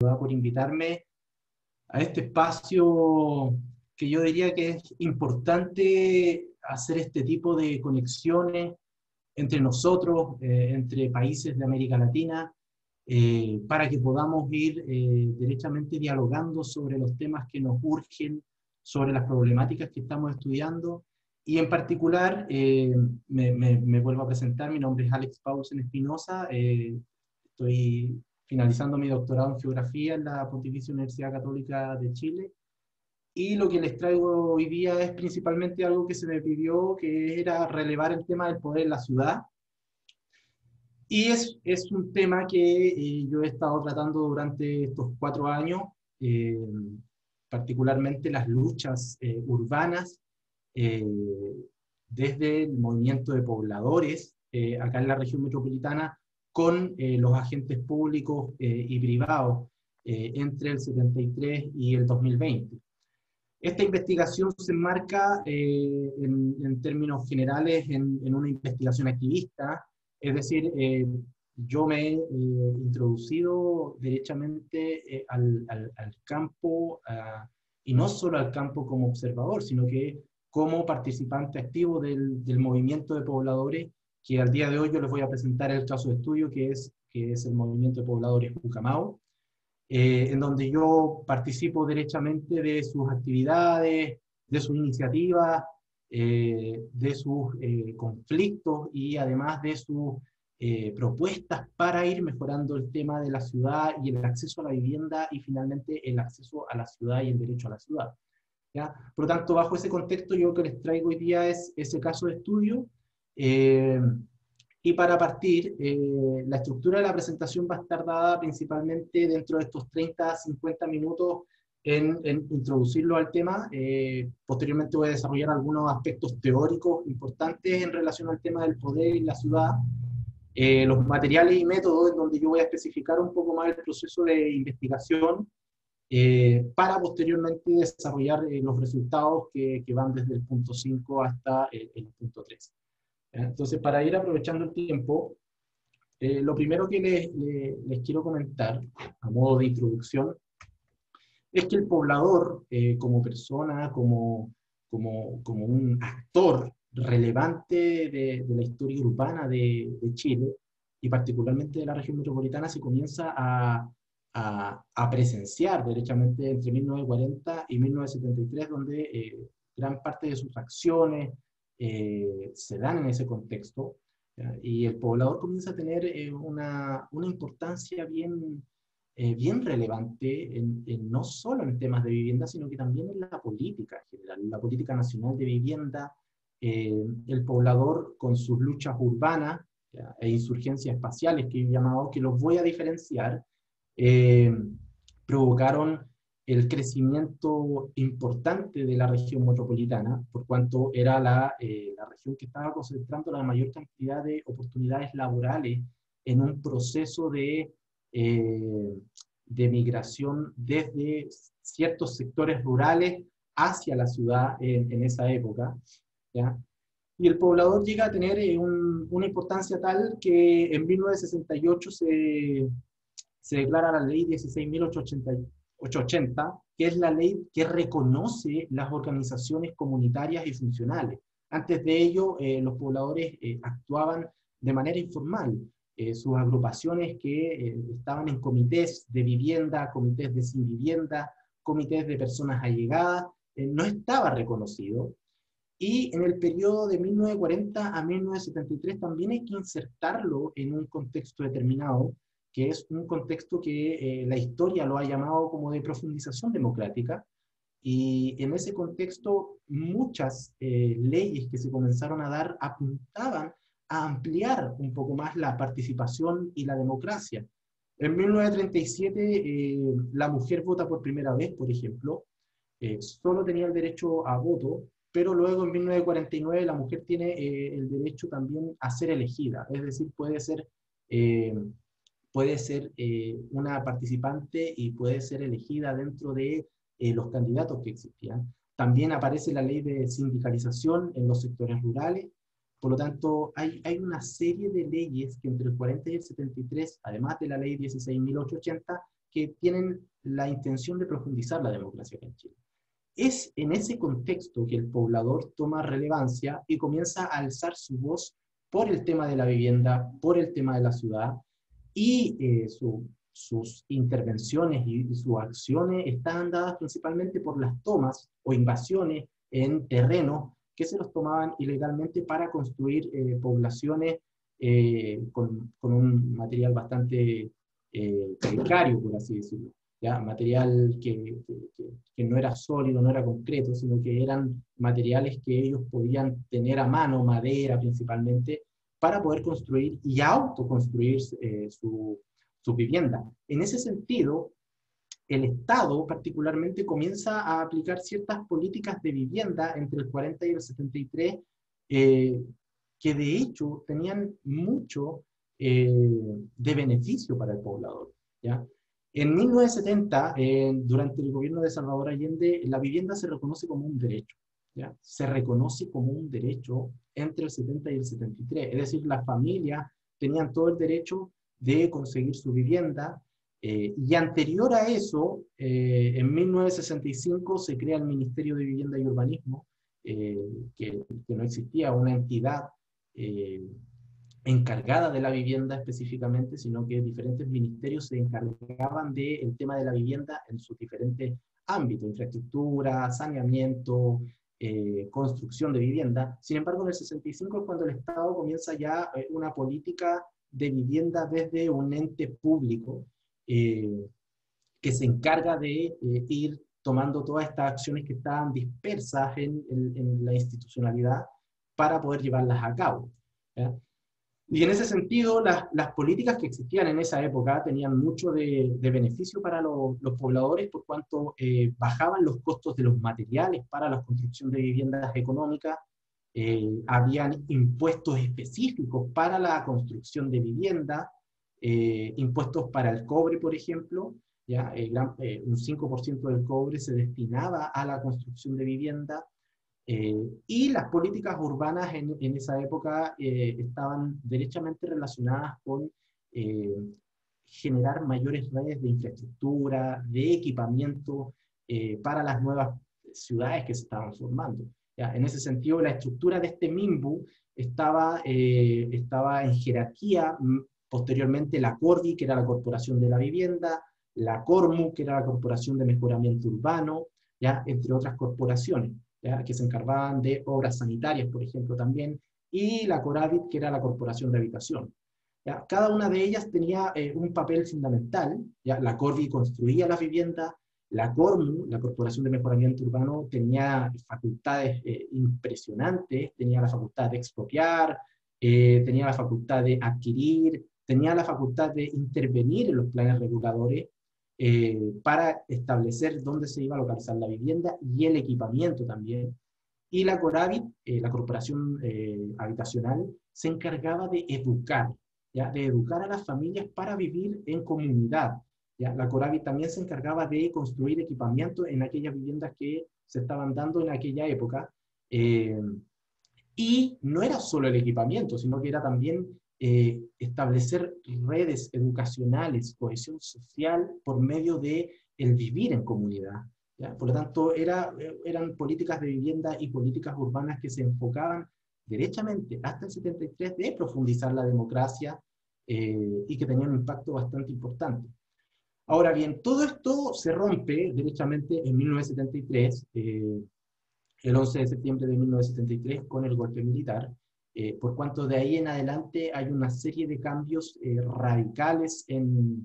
por invitarme a este espacio que yo diría que es importante hacer este tipo de conexiones entre nosotros, eh, entre países de América Latina, eh, para que podamos ir eh, dialogando sobre los temas que nos urgen, sobre las problemáticas que estamos estudiando. Y en particular, me, me, vuelvo a presentar, mi nombre es Alex Pausen Espinosa, estoy finalizando mi doctorado en Geografía en la Pontificia Universidad Católica de Chile. Y lo que les traigo hoy día es principalmente algo que se me pidió, que era relevar el tema del poder en la ciudad. Y es, es un tema que eh, yo he estado tratando durante estos cuatro años, eh, particularmente las luchas eh, urbanas, desde el movimiento de pobladores acá en la región metropolitana con eh, los agentes públicos eh, y privados eh, entre el 73 y el 2020. Esta investigación se enmarca en, términos generales en, una investigación activista, es decir, yo me he introducido derechamente al, al, campo, y no solo al campo como observador, sino que como participante activo del, del movimiento de pobladores que al día de hoy yo les voy a presentar el caso de estudio, que es, que es el Movimiento de Pobladores Pucamao, eh, en donde yo participo derechamente de sus actividades, de sus iniciativas, eh, de sus eh, conflictos y además de sus propuestas para ir mejorando el tema de la ciudad y el acceso a la vivienda y finalmente el acceso a la ciudad y el derecho a la ciudad. ¿ya? Por lo tanto, bajo ese contexto, yo lo que les traigo hoy día es ese caso de estudio eh, y para partir, eh, la estructura de la presentación va a estar dada principalmente dentro de estos 30 50 minutos en, introducirlo al tema. Eh, posteriormente voy a desarrollar algunos aspectos teóricos importantes en relación al tema del poder y la ciudad. los materiales y métodos en donde yo voy a especificar un poco más el proceso de investigación para posteriormente desarrollar los resultados que, que, van desde el punto 5 hasta el, el punto 3. Entonces, para ir aprovechando el tiempo, eh, lo primero que les, quiero comentar, a modo de introducción, es que el poblador, eh, como persona, como, como, como, un actor relevante de, la historia urbana de, Chile, y particularmente de la región metropolitana, se comienza a, a, presenciar derechamente entre 1940 y 1973, donde eh, gran parte de sus acciones, eh, se dan en ese contexto y el poblador comienza a tener eh, una, una, importancia bien, eh, bien relevante en, no solo en temas de vivienda, sino que también en la política en general, en la política nacional de vivienda. el poblador con sus luchas urbanas e insurgencias espaciales que he llamado, que los voy a diferenciar, provocaron el crecimiento importante de la región metropolitana, por cuanto era la, eh, la, región que estaba concentrando la mayor cantidad de oportunidades laborales en un proceso de, eh, de migración desde ciertos sectores rurales hacia la ciudad en, esa época. ¿ya? Y el poblador llega a tener eh, una importancia tal que en 1968 se, se declara la ley 16.888 880, que es la ley que reconoce las organizaciones comunitarias y funcionales. Antes de ello, eh, los pobladores eh, actuaban de manera informal. Eh, sus agrupaciones que estaban en comités de vivienda, comités de sin vivienda, comités de personas allegadas, no estaba reconocido. Y en el periodo de 1940 a 1973 también hay que insertarlo en un contexto determinado, que es un contexto que eh, la historia lo ha llamado como de profundización democrática, y en ese contexto muchas eh, leyes que se comenzaron a dar apuntaban a ampliar un poco más la participación y la democracia. En 1937 eh, la mujer vota por primera vez, por ejemplo, solo tenía el derecho a voto, pero luego en 1949 la mujer tiene el derecho también a ser elegida, es decir, puede ser puede ser eh, una participante y puede ser elegida dentro de eh, los candidatos que existían. También aparece la ley de sindicalización en los sectores rurales. Por lo tanto, hay, hay una serie de leyes que entre el 40 y el 73, además de la ley 16.880, que tienen la intención de profundizar la democracia en Chile. Es en ese contexto que el poblador toma relevancia y comienza a alzar su voz por el tema de la vivienda, por el tema de la ciudad, y eh, sus intervenciones y, sus acciones están dadas principalmente por las tomas o invasiones en terreno que se los tomaban ilegalmente para construir eh, poblaciones eh, con, con, un material bastante precario, por así decirlo. ¿ya? material que, que, no era sólido, no era concreto, sino que eran materiales que ellos podían tener a mano, madera principalmente, para poder construir y autoconstruir eh, su, vivienda. En ese sentido, el Estado particularmente comienza a aplicar ciertas políticas de vivienda entre el 40 y el 73, eh, que de hecho tenían mucho eh, de beneficio para el poblador. ¿ya? En 1970, durante el gobierno de Salvador Allende, la vivienda se reconoce como un derecho. ¿ya? Se reconoce como un derecho entre el 70 y el 73. Es decir, las familias tenían todo el derecho de conseguir su vivienda. Eh, y anterior a eso, eh, en 1965 se crea el Ministerio de Vivienda y Urbanismo, eh, que, que, no existía una entidad encargada de la vivienda específicamente, sino que diferentes ministerios se encargaban del tema de la vivienda en sus diferentes ámbitos, infraestructura, saneamiento, eh, construcción de vivienda. Sin embargo, en el 65 es cuando el Estado comienza ya eh, una política de vivienda desde un ente público eh, que se encarga de ir tomando todas estas acciones que estaban dispersas en, en la institucionalidad para poder llevarlas a cabo. ¿ya? Y en ese sentido, las, las, políticas que existían en esa época tenían mucho de, de beneficio para los pobladores por cuanto eh, bajaban los costos de los materiales para la construcción de viviendas económicas, eh, habían impuestos específicos para la construcción de vivienda, eh, impuestos para el cobre, por ejemplo, ¿ya? un 5% del cobre se destinaba a la construcción de vivienda, eh, y las políticas urbanas en, en esa época eh, estaban derechamente relacionadas con eh, generar mayores redes de infraestructura, de equipamiento para las nuevas ciudades que se estaban formando. ¿ya? En ese sentido, la estructura de este MIMBU estaba, estaba en jerarquía, posteriormente la CORDI, que era la Corporación de la Vivienda, la CORMU, que era la Corporación de Mejoramiento Urbano, ¿ya? entre otras corporaciones que se encargaban de obras sanitarias, por ejemplo, también, y la Coravit, que era la Corporación de Habitación. ¿ya? Cada una de ellas tenía eh, un papel fundamental. ¿ya? La Corvi construía las viviendas, la CORMU, la Corporación de Mejoramiento Urbano, tenía facultades eh, impresionantes, tenía la facultad de expropiar, eh, tenía la facultad de adquirir, tenía la facultad de intervenir en los planes reguladores, eh, para establecer dónde se iba a localizar la vivienda y el equipamiento también. Y la Coravit, eh, la Corporación eh, Habitacional, se encargaba de educar, ¿ya? de educar a las familias para vivir en comunidad. ¿ya? La Coravit también se encargaba de construir equipamiento en aquellas viviendas que se estaban dando en aquella época. y no era solo el equipamiento, sino que era también eh, establecer redes educacionales, cohesión social por medio de el vivir en comunidad. Por lo tanto, era, eran políticas de vivienda y políticas urbanas que se enfocaban derechamente hasta el 73 de profundizar la democracia eh, y que tenían un impacto bastante importante. Ahora bien, todo esto se rompe derechamente en 1973, eh, el 11 de septiembre de 1973, con el golpe militar, eh, por cuanto de ahí en adelante hay una serie de cambios eh, radicales en,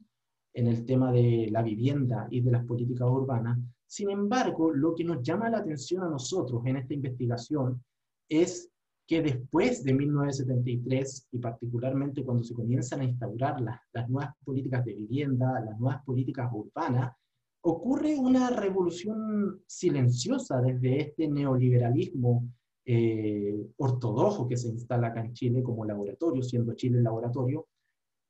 en, el tema de la vivienda y de las políticas urbanas. Sin embargo, lo que nos llama la atención a nosotros en esta investigación es que después de 1973, y particularmente cuando se comienzan a instaurar las, las nuevas políticas de vivienda, las nuevas políticas urbanas, ocurre una revolución silenciosa desde este neoliberalismo eh, ortodoxo que se instala en Chile como laboratorio, siendo Chile el laboratorio,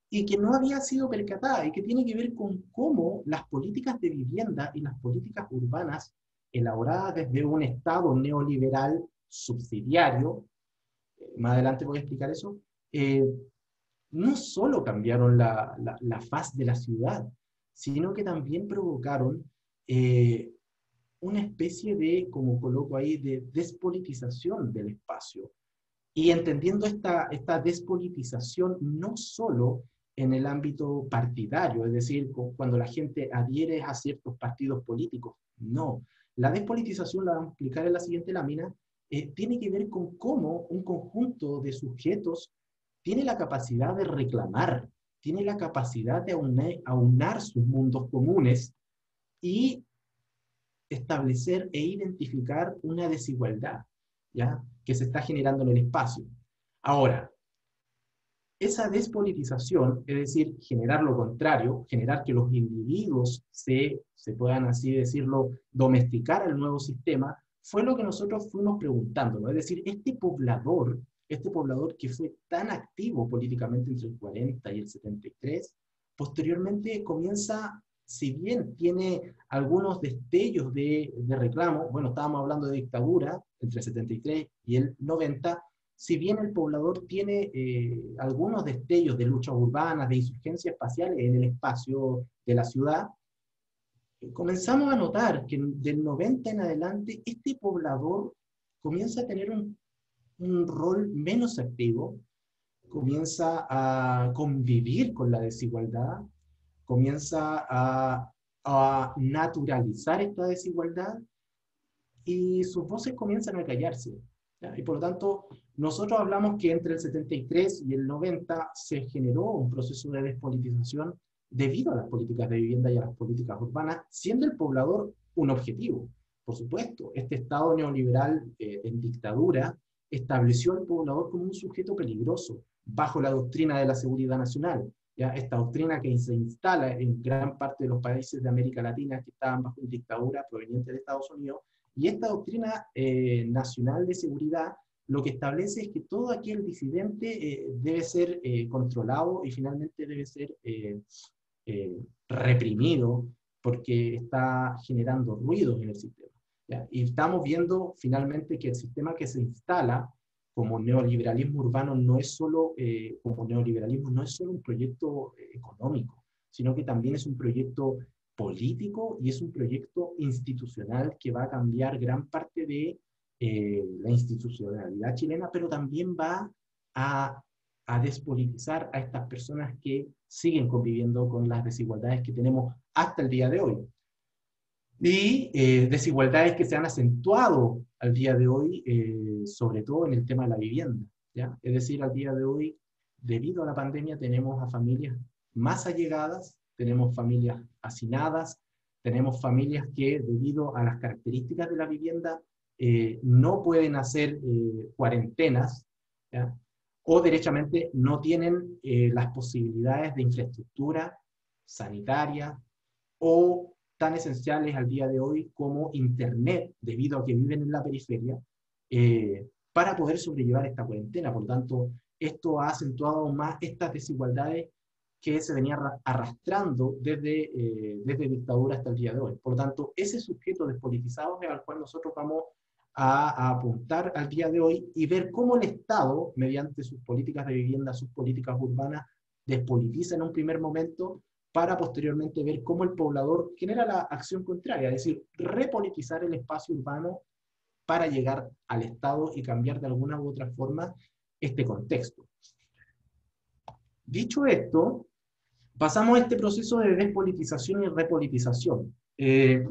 y que no había sido percatada y que tiene que ver con cómo las políticas de vivienda y las políticas urbanas elaboradas desde un Estado neoliberal subsidiario, eh, más adelante voy a explicar eso, eh, no solo cambiaron la, la, la, faz de la ciudad, sino que también provocaron eh, una especie de, como coloco ahí, de despolitización del espacio. Y entendiendo esta, esta despolitización no solo en el ámbito partidario, es decir, cuando la gente adhiere a ciertos partidos políticos, no. La despolitización, la vamos a explicar en la siguiente lámina, eh, tiene que ver con cómo un conjunto de sujetos tiene la capacidad de reclamar, tiene la capacidad de aunar, sus mundos comunes y establecer e identificar una desigualdad ¿ya? que se está generando en el espacio. Ahora, esa despolitización, es decir, generar lo contrario, generar que los individuos se, se puedan, así decirlo, domesticar al nuevo sistema, fue lo que nosotros fuimos preguntando, Es decir, este poblador, este poblador que fue tan activo políticamente entre el 40 y el 73, posteriormente comienza, si bien tiene algunos destellos de, de reclamo, bueno, estábamos hablando de dictadura entre el 73 y el 90, si bien el poblador tiene eh, algunos destellos de luchas urbanas, de insurgencia espacial en el espacio de la ciudad, comenzamos a notar que del 90 en adelante este poblador comienza a tener un, rol menos activo, comienza a convivir con la desigualdad, comienza a, naturalizar esta desigualdad y sus voces comienzan a callarse. Y por lo tanto, nosotros hablamos que entre el 73 y el 90 se generó un proceso de despolitización debido a las políticas de vivienda y a las políticas urbanas, siendo el poblador un objetivo. Por supuesto, este Estado neoliberal eh, en dictadura estableció al poblador como un sujeto peligroso bajo la doctrina de la seguridad nacional. ¿Ya? Esta doctrina que se instala en gran parte de los países de América Latina que estaban bajo dictadura proveniente de Estados Unidos. Y esta doctrina eh, nacional de seguridad lo que establece es que todo aquel disidente eh, debe ser controlado y finalmente debe ser eh, reprimido porque está generando ruidos en el sistema. Y estamos viendo finalmente que el sistema que se instala como neoliberalismo urbano no es solo, eh, como neoliberalismo, no es solo un proyecto eh, económico, sino que también es un proyecto político y es un proyecto institucional que va a cambiar gran parte de la institucionalidad chilena, pero también va a a despolitizar a estas personas que siguen conviviendo con las desigualdades que tenemos hasta el día de hoy. Y eh, desigualdades que se han acentuado al día de hoy, eh, sobre todo en el tema de la vivienda. ¿ya? Es decir, al día de hoy, debido a la pandemia, tenemos a familias más allegadas, tenemos familias hacinadas, tenemos familias que debido a las características de la vivienda eh, no pueden hacer cuarentenas, ¿ya? o derechamente no tienen eh, las posibilidades de infraestructura sanitaria o tan esenciales al día de hoy como Internet, debido a que viven en la periferia, eh, para poder sobrellevar esta cuarentena. Por lo tanto, esto ha acentuado más estas desigualdades que se venían arrastrando desde, eh, desde dictadura hasta el día de hoy. Por lo tanto, ese sujeto despolitizado es al cual nosotros vamos a, apuntar al día de hoy y ver cómo el Estado, mediante sus políticas de vivienda, sus políticas urbanas, despolitiza en un primer momento para posteriormente ver cómo el poblador genera la acción contraria, es decir, repolitizar el espacio urbano para llegar al Estado y cambiar de alguna u otra forma este contexto. Dicho esto, pasamos a este proceso de despolitización y repolitización. Eh,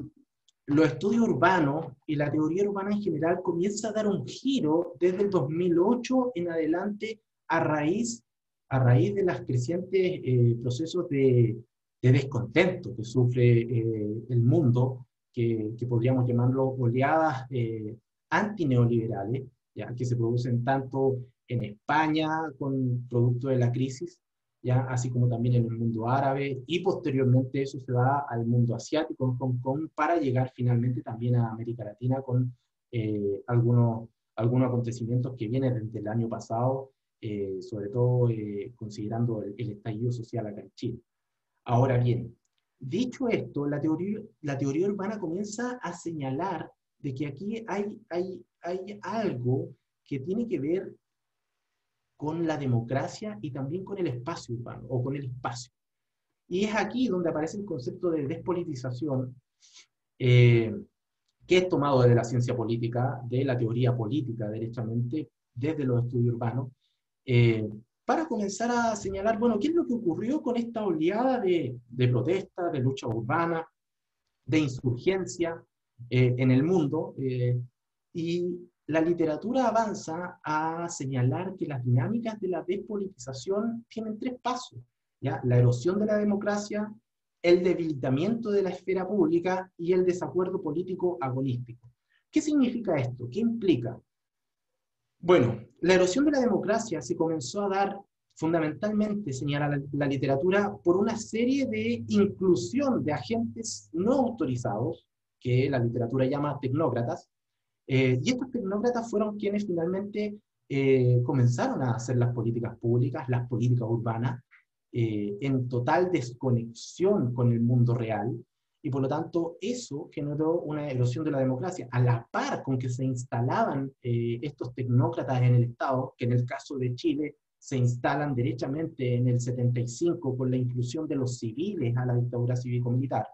los estudios urbanos y la teoría urbana en general comienza a dar un giro desde el 2008 en adelante a raíz, a raíz de los crecientes eh, procesos de, descontento que sufre eh, el mundo, que, podríamos llamarlo oleadas eh, antineoliberales, ya que se producen tanto en España con producto de la crisis, así como también en el mundo árabe, y posteriormente eso se va al mundo asiático, en Hong Kong, para llegar finalmente también a América Latina con eh, algunos, algunos acontecimientos que vienen desde el año pasado, eh, sobre todo eh, considerando el, estallido social acá en Chile. Ahora bien, dicho esto, la teoría, urbana comienza a señalar de que aquí hay, algo que tiene que ver con la democracia y también con el espacio urbano o con el espacio. Y es aquí donde aparece el concepto de despolitización, eh, que es tomado de la ciencia política, de la teoría política, derechamente, desde los estudios urbanos, eh, para comenzar a señalar, bueno, ¿qué es lo que ocurrió con esta oleada de, de protesta, de lucha urbana, de insurgencia eh, en el mundo? y la literatura avanza a señalar que las dinámicas de la despolitización tienen tres pasos. ¿ya? La erosión de la democracia, el debilitamiento de la esfera pública y el desacuerdo político agonístico. ¿Qué significa esto? ¿Qué implica? Bueno, la erosión de la democracia se comenzó a dar fundamentalmente, señala la, la literatura, por una serie de inclusión de agentes no autorizados, que la literatura llama tecnócratas, eh, y estos tecnócratas fueron quienes finalmente eh, comenzaron a hacer las políticas públicas, las políticas urbanas, eh, en total desconexión con el mundo real, y por lo tanto eso generó una erosión de la democracia, a la par con que se instalaban estos tecnócratas en el Estado, que en el caso de Chile se instalan derechamente en el 75 con la inclusión de los civiles a la dictadura cívico-militar.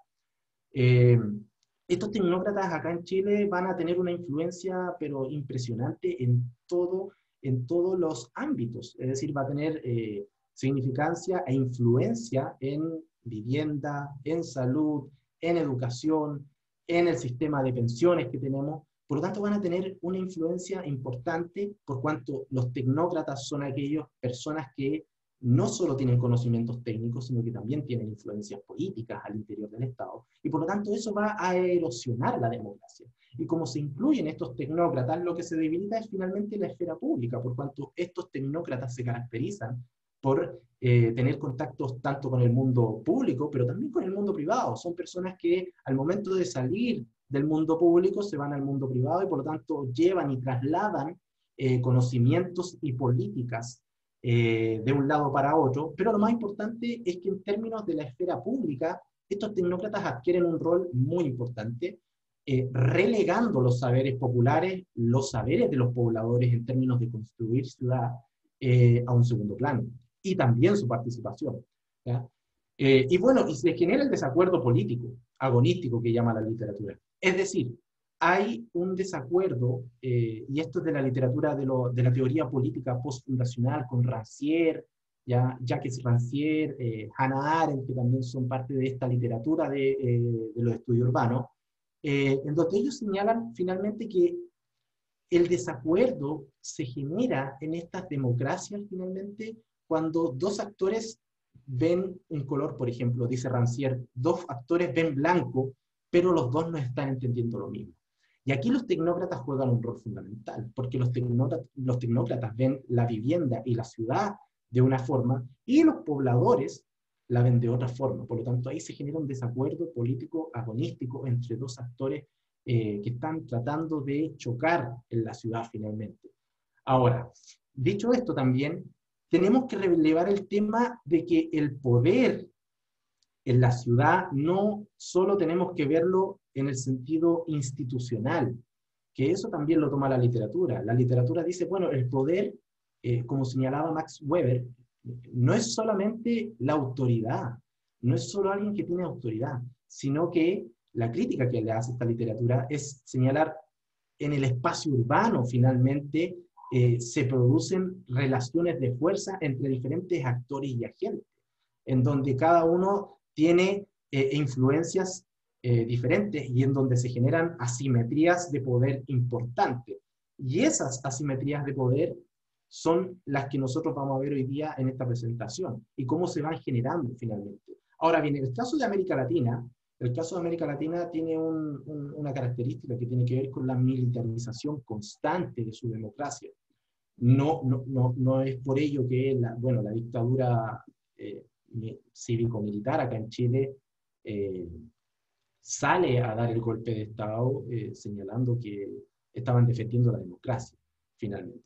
Estos tecnócratas acá en Chile van a tener una influencia, pero impresionante en, todo, en todos los ámbitos. Es decir, va a tener eh, significancia e influencia en vivienda, en salud, en educación, en el sistema de pensiones que tenemos. Por lo tanto, van a tener una influencia importante por cuanto los tecnócratas son aquellas personas que no solo tienen conocimientos técnicos, sino que también tienen influencias políticas al interior del Estado. Y por lo tanto eso va a erosionar la democracia. Y como se incluyen estos tecnócratas, lo que se debilita es finalmente la esfera pública, por cuanto estos tecnócratas se caracterizan por eh, tener contactos tanto con el mundo público, pero también con el mundo privado. Son personas que al momento de salir del mundo público se van al mundo privado y por lo tanto llevan y trasladan eh, conocimientos y políticas eh, de un lado para otro, pero lo más importante es que en términos de la esfera pública, estos tecnócratas adquieren un rol muy importante, eh, relegando los saberes populares, los saberes de los pobladores en términos de construir ciudad a un segundo plano, y también su participación. y bueno, y se genera el desacuerdo político, agonístico que llama la literatura. Es decir, hay un desacuerdo, eh, y esto es de la literatura de, de la teoría política postfundacional con Rancière, ya, Jacques Rancière, eh, Hannah Arendt, que también son parte de esta literatura de, eh, de los estudios urbanos, en donde ellos señalan finalmente que el desacuerdo se genera en estas democracias finalmente cuando dos actores ven un color, por ejemplo, dice Rancière, dos actores ven blanco, pero los dos no están entendiendo lo mismo. Y aquí los tecnócratas juegan un rol fundamental, porque los tecnócratas, los tecnócratas ven la vivienda y la ciudad de una forma y los pobladores la ven de otra forma. Por lo tanto, ahí se genera un desacuerdo político agonístico entre dos actores eh, que están tratando de chocar en la ciudad finalmente. Ahora, dicho esto también, tenemos que relevar el tema de que el poder en la ciudad no solo tenemos que verlo en el sentido institucional, que eso también lo toma la literatura. La literatura dice, bueno, el poder, eh, como señalaba Max Weber, no es solamente la autoridad, no es solo alguien que tiene autoridad, sino que la crítica que le hace esta literatura es señalar en el espacio urbano finalmente eh, se producen relaciones de fuerza entre diferentes actores y agentes, en donde cada uno tiene eh, influencias eh, diferentes y en donde se generan asimetrías de poder importantes. Y esas asimetrías de poder son las que nosotros vamos a ver hoy día en esta presentación y cómo se van generando finalmente. Ahora bien, en el caso de América Latina, el caso de América Latina tiene una característica que tiene que ver con la militarización constante de su democracia. No, no, no, no es por ello que la, bueno, la dictadura eh, cívico-militar acá en Chile eh, sale a dar el golpe de Estado eh, señalando que estaban defendiendo la democracia, finalmente.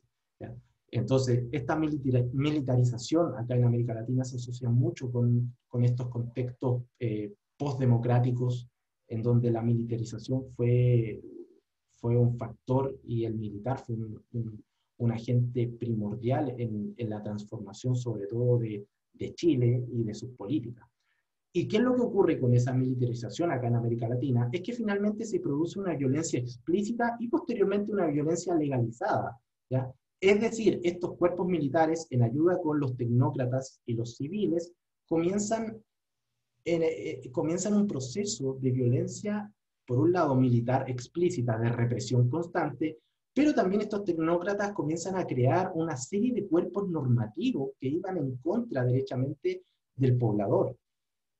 Entonces, esta militarización acá en América Latina se asocia mucho con, con estos contextos eh, postdemocráticos en donde la militarización fue, fue un factor y el militar fue un, un, agente primordial en, en, la transformación, sobre todo de, de Chile y de sus políticas. ¿Y qué es lo que ocurre con esa militarización acá en América Latina? Es que finalmente se produce una violencia explícita y posteriormente una violencia legalizada. ¿ya? Es decir, estos cuerpos militares, en ayuda con los tecnócratas y los civiles, comienzan, eh, eh, comienzan un proceso de violencia, por un lado militar explícita, de represión constante, pero también estos tecnócratas comienzan a crear una serie de cuerpos normativos que iban en contra derechamente del poblador.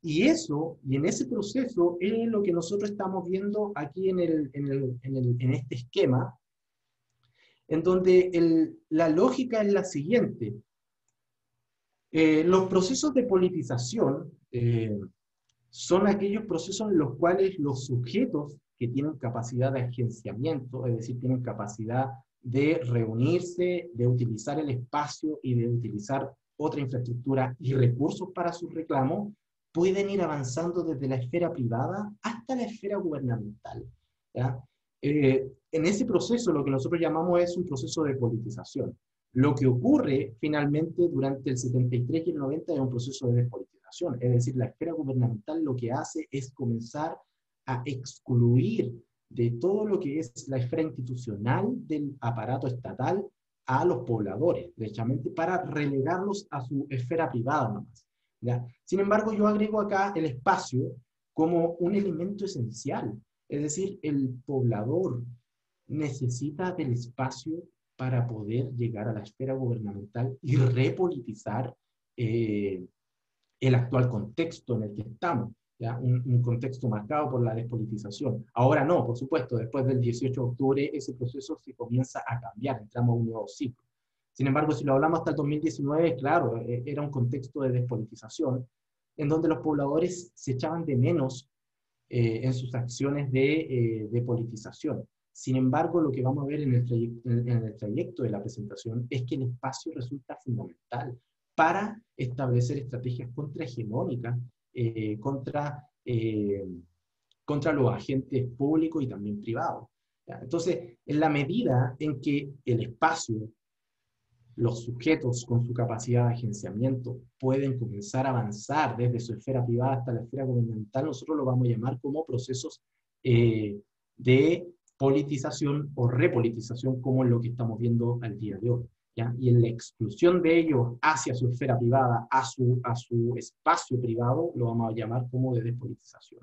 Y eso, y en ese proceso, es lo que nosotros estamos viendo aquí en, el, en, el, en, el, en este esquema, en donde la lógica es la siguiente. Eh, los procesos de politización eh, son aquellos procesos en los cuales los sujetos que tienen capacidad de agenciamiento, es decir, tienen capacidad de reunirse, de utilizar el espacio y de utilizar otra infraestructura y recursos para su reclamo, pueden ir avanzando desde la esfera privada hasta la esfera gubernamental. Eh, en ese proceso lo que nosotros llamamos es un proceso de politización. Lo que ocurre finalmente durante el 73 y el 90 es un proceso de despolitización, es decir, la esfera gubernamental lo que hace es comenzar a excluir de todo lo que es la esfera institucional del aparato estatal a los pobladores, derechamente para relegarlos a su esfera privada nomás. Sin embargo, yo agrego acá el espacio como un elemento esencial, es decir, el poblador necesita del espacio para poder llegar a la esfera gubernamental y repolitizar eh, el actual contexto en el que estamos, ¿ya? Un, un, contexto marcado por la despolitización. Ahora no, por supuesto, después del 18 de octubre ese proceso se comienza a cambiar, entramos a un nuevo ciclo. Sin embargo, si lo hablamos hasta el 2019, claro, e, era un contexto de despolitización, en donde los pobladores se echaban de menos eh, en sus acciones de, eh, de, politización. Sin embargo, lo que vamos a ver en el, en el trayecto de la presentación es que el espacio resulta fundamental para establecer estrategias contrahegemónicas eh, contra, eh, contra los agentes públicos y también privados. Entonces, en la medida en que el espacio los sujetos con su capacidad de agenciamiento pueden comenzar a avanzar desde su esfera privada hasta la esfera gubernamental, nosotros lo vamos a llamar como procesos eh, de politización o repolitización, como es lo que estamos viendo al día de hoy. ¿Ya? Y en la exclusión de ellos hacia su esfera privada, a su, a su espacio privado, lo vamos a llamar como de despolitización.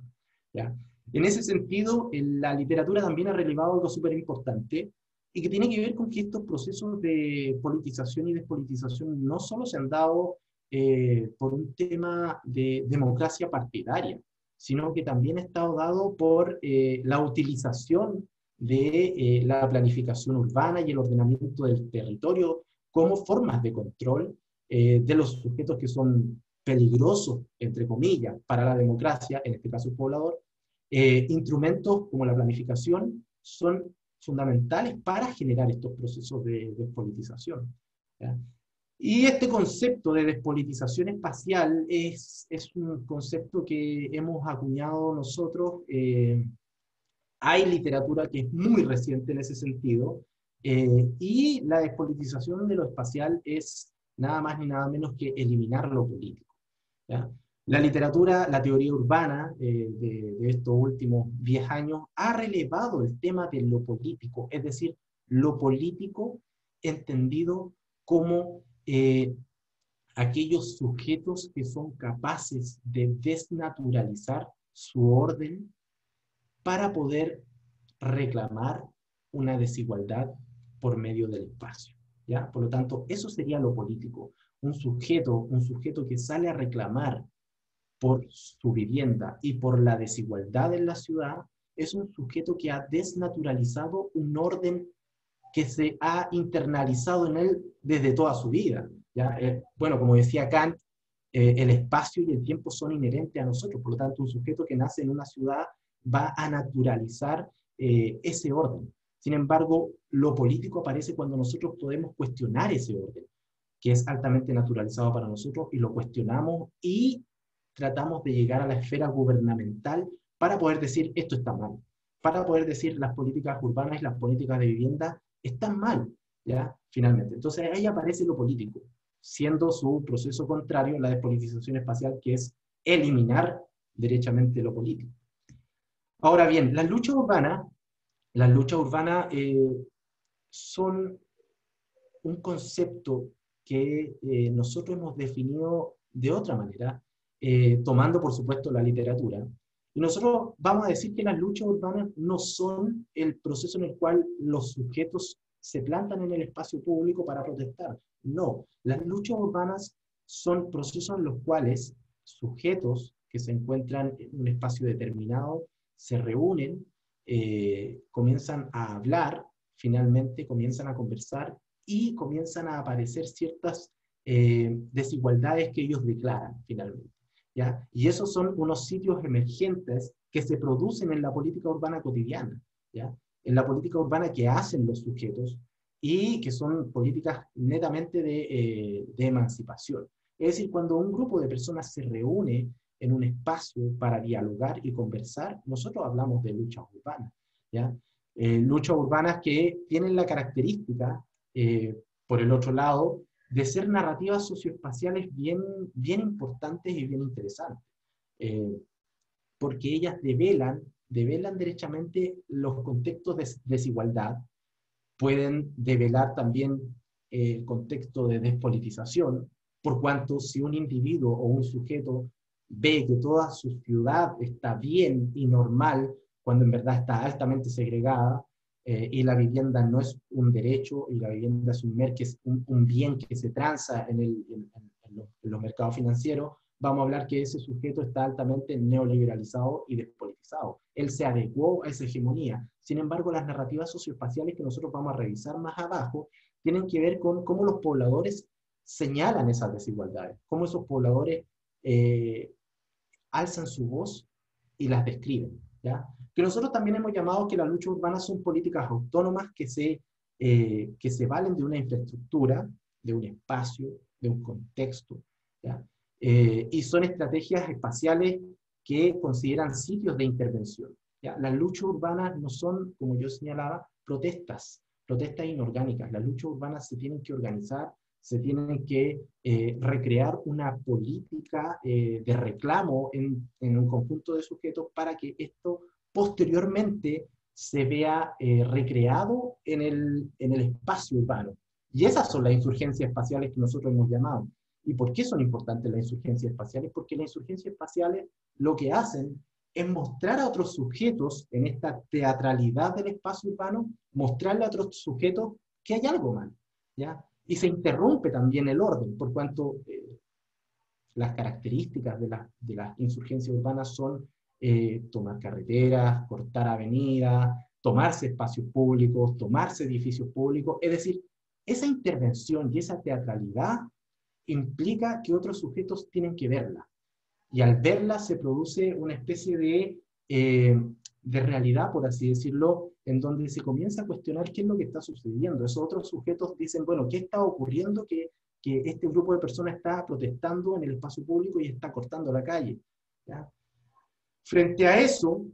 ¿ya? En ese sentido, la literatura también ha relevado algo súper importante, y que tiene que ver con que estos procesos de politización y despolitización no solo se han dado eh, por un tema de democracia partidaria, sino que también ha estado dado por eh, la utilización de eh, la planificación urbana y el ordenamiento del territorio como formas de control de los sujetos que son peligrosos, entre comillas, para la democracia, en este caso el poblador. instrumentos como la planificación son fundamentales para generar estos procesos de despolitización. Y este concepto de despolitización espacial es, es, un concepto que hemos acuñado nosotros. Eh, hay literatura que es muy reciente en ese sentido, eh, y la despolitización de lo espacial es nada más ni nada menos que eliminar lo político. La literatura, la teoría urbana eh, de, de, estos últimos 10 años ha relevado el tema de lo político, es decir, lo político entendido como eh, aquellos sujetos que son capaces de desnaturalizar su orden para poder reclamar una desigualdad por medio del espacio. ¿ya? Por lo tanto, eso sería lo político. Un sujeto, un sujeto que sale a reclamar por su vivienda y por la desigualdad en la ciudad, es un sujeto que ha desnaturalizado un orden que se ha internalizado en él desde toda su vida. ¿ya? Eh, bueno, como decía Kant, eh, el espacio y el tiempo son inherentes a nosotros, por lo tanto, un sujeto que nace en una ciudad va a naturalizar eh, ese orden. Sin embargo, lo político aparece cuando nosotros podemos cuestionar ese orden, que es altamente naturalizado para nosotros, y lo cuestionamos y tratamos de llegar a la esfera gubernamental para poder decir esto está mal, para poder decir las políticas urbanas y las políticas de vivienda están mal, ¿ya? Finalmente. Entonces ahí aparece lo político, siendo su proceso contrario la despolitización espacial, que es eliminar derechamente lo político. Ahora bien, las luchas urbanas, las luchas urbanas eh, son un concepto que eh, nosotros hemos definido de otra manera, eh, tomando por supuesto la literatura. Y nosotros vamos a decir que las luchas urbanas no son el proceso en el cual los sujetos se plantan en el espacio público para protestar. No, las luchas urbanas son procesos en los cuales sujetos que se encuentran en un espacio determinado se reúnen, eh, comienzan a hablar, finalmente comienzan a conversar y comienzan a aparecer ciertas eh, desigualdades que ellos declaran finalmente. ¿ya? Y esos son unos sitios emergentes que se producen en la política urbana cotidiana, ¿ya? en la política urbana que hacen los sujetos y que son políticas netamente de, eh, de emancipación. Es decir, cuando un grupo de personas se reúne en un espacio para dialogar y conversar, nosotros hablamos de luchas urbanas. ¿ya? Eh, luchas urbanas que tienen la característica, eh, por el otro lado, de ser narrativas socioespaciales bien, bien importantes y bien interesantes, eh, porque ellas develan, develan derechamente los contextos de desigualdad, pueden develar también el contexto de despolitización, por cuanto si un individuo o un sujeto ve que toda su ciudad está bien y normal, cuando en verdad está altamente segregada, eh, y la vivienda no es un derecho, y la vivienda es un, que es un, bien que se transa en, el, los, mercados financieros, vamos a hablar que ese sujeto está altamente neoliberalizado y despolitizado. Él se adecuó a esa hegemonía. Sin embargo, las narrativas socioespaciales que nosotros vamos a revisar más abajo tienen que ver con cómo los pobladores señalan esas desigualdades, cómo esos pobladores eh, alzan su voz y las describen. ¿ya? Que nosotros también hemos llamado que las luchas urbanas son políticas autónomas que se, eh, que se valen de una infraestructura, de un espacio, de un contexto. ¿ya? Eh, y son estrategias espaciales que consideran sitios de intervención. ¿ya? Las luchas urbanas no son, como yo señalaba, protestas, protestas inorgánicas. Las luchas urbanas se tienen que organizar se tiene que eh, recrear una política eh, de reclamo en, un conjunto de sujetos para que esto posteriormente se vea eh, recreado en el, en el espacio urbano. Y esas son las insurgencias espaciales que nosotros hemos llamado. ¿Y por qué son importantes las insurgencias espaciales? Porque las insurgencias espaciales lo que hacen es mostrar a otros sujetos en esta teatralidad del espacio urbano, mostrarle a otros sujetos que hay algo mal, ¿ya? Y se interrumpe también el orden, por cuanto eh, las características de, la, de, las insurgencias urbanas son eh, tomar carreteras, cortar avenidas, tomarse espacios públicos, tomarse edificios públicos, es decir, esa intervención y esa teatralidad implica que otros sujetos tienen que verla. Y al verla se produce una especie de, eh, de realidad, por así decirlo, en donde se comienza a cuestionar qué es lo que está sucediendo. Esos otros sujetos dicen, bueno, ¿qué está ocurriendo que, que este grupo de personas está protestando en el espacio público y está cortando la calle? Frente a eso,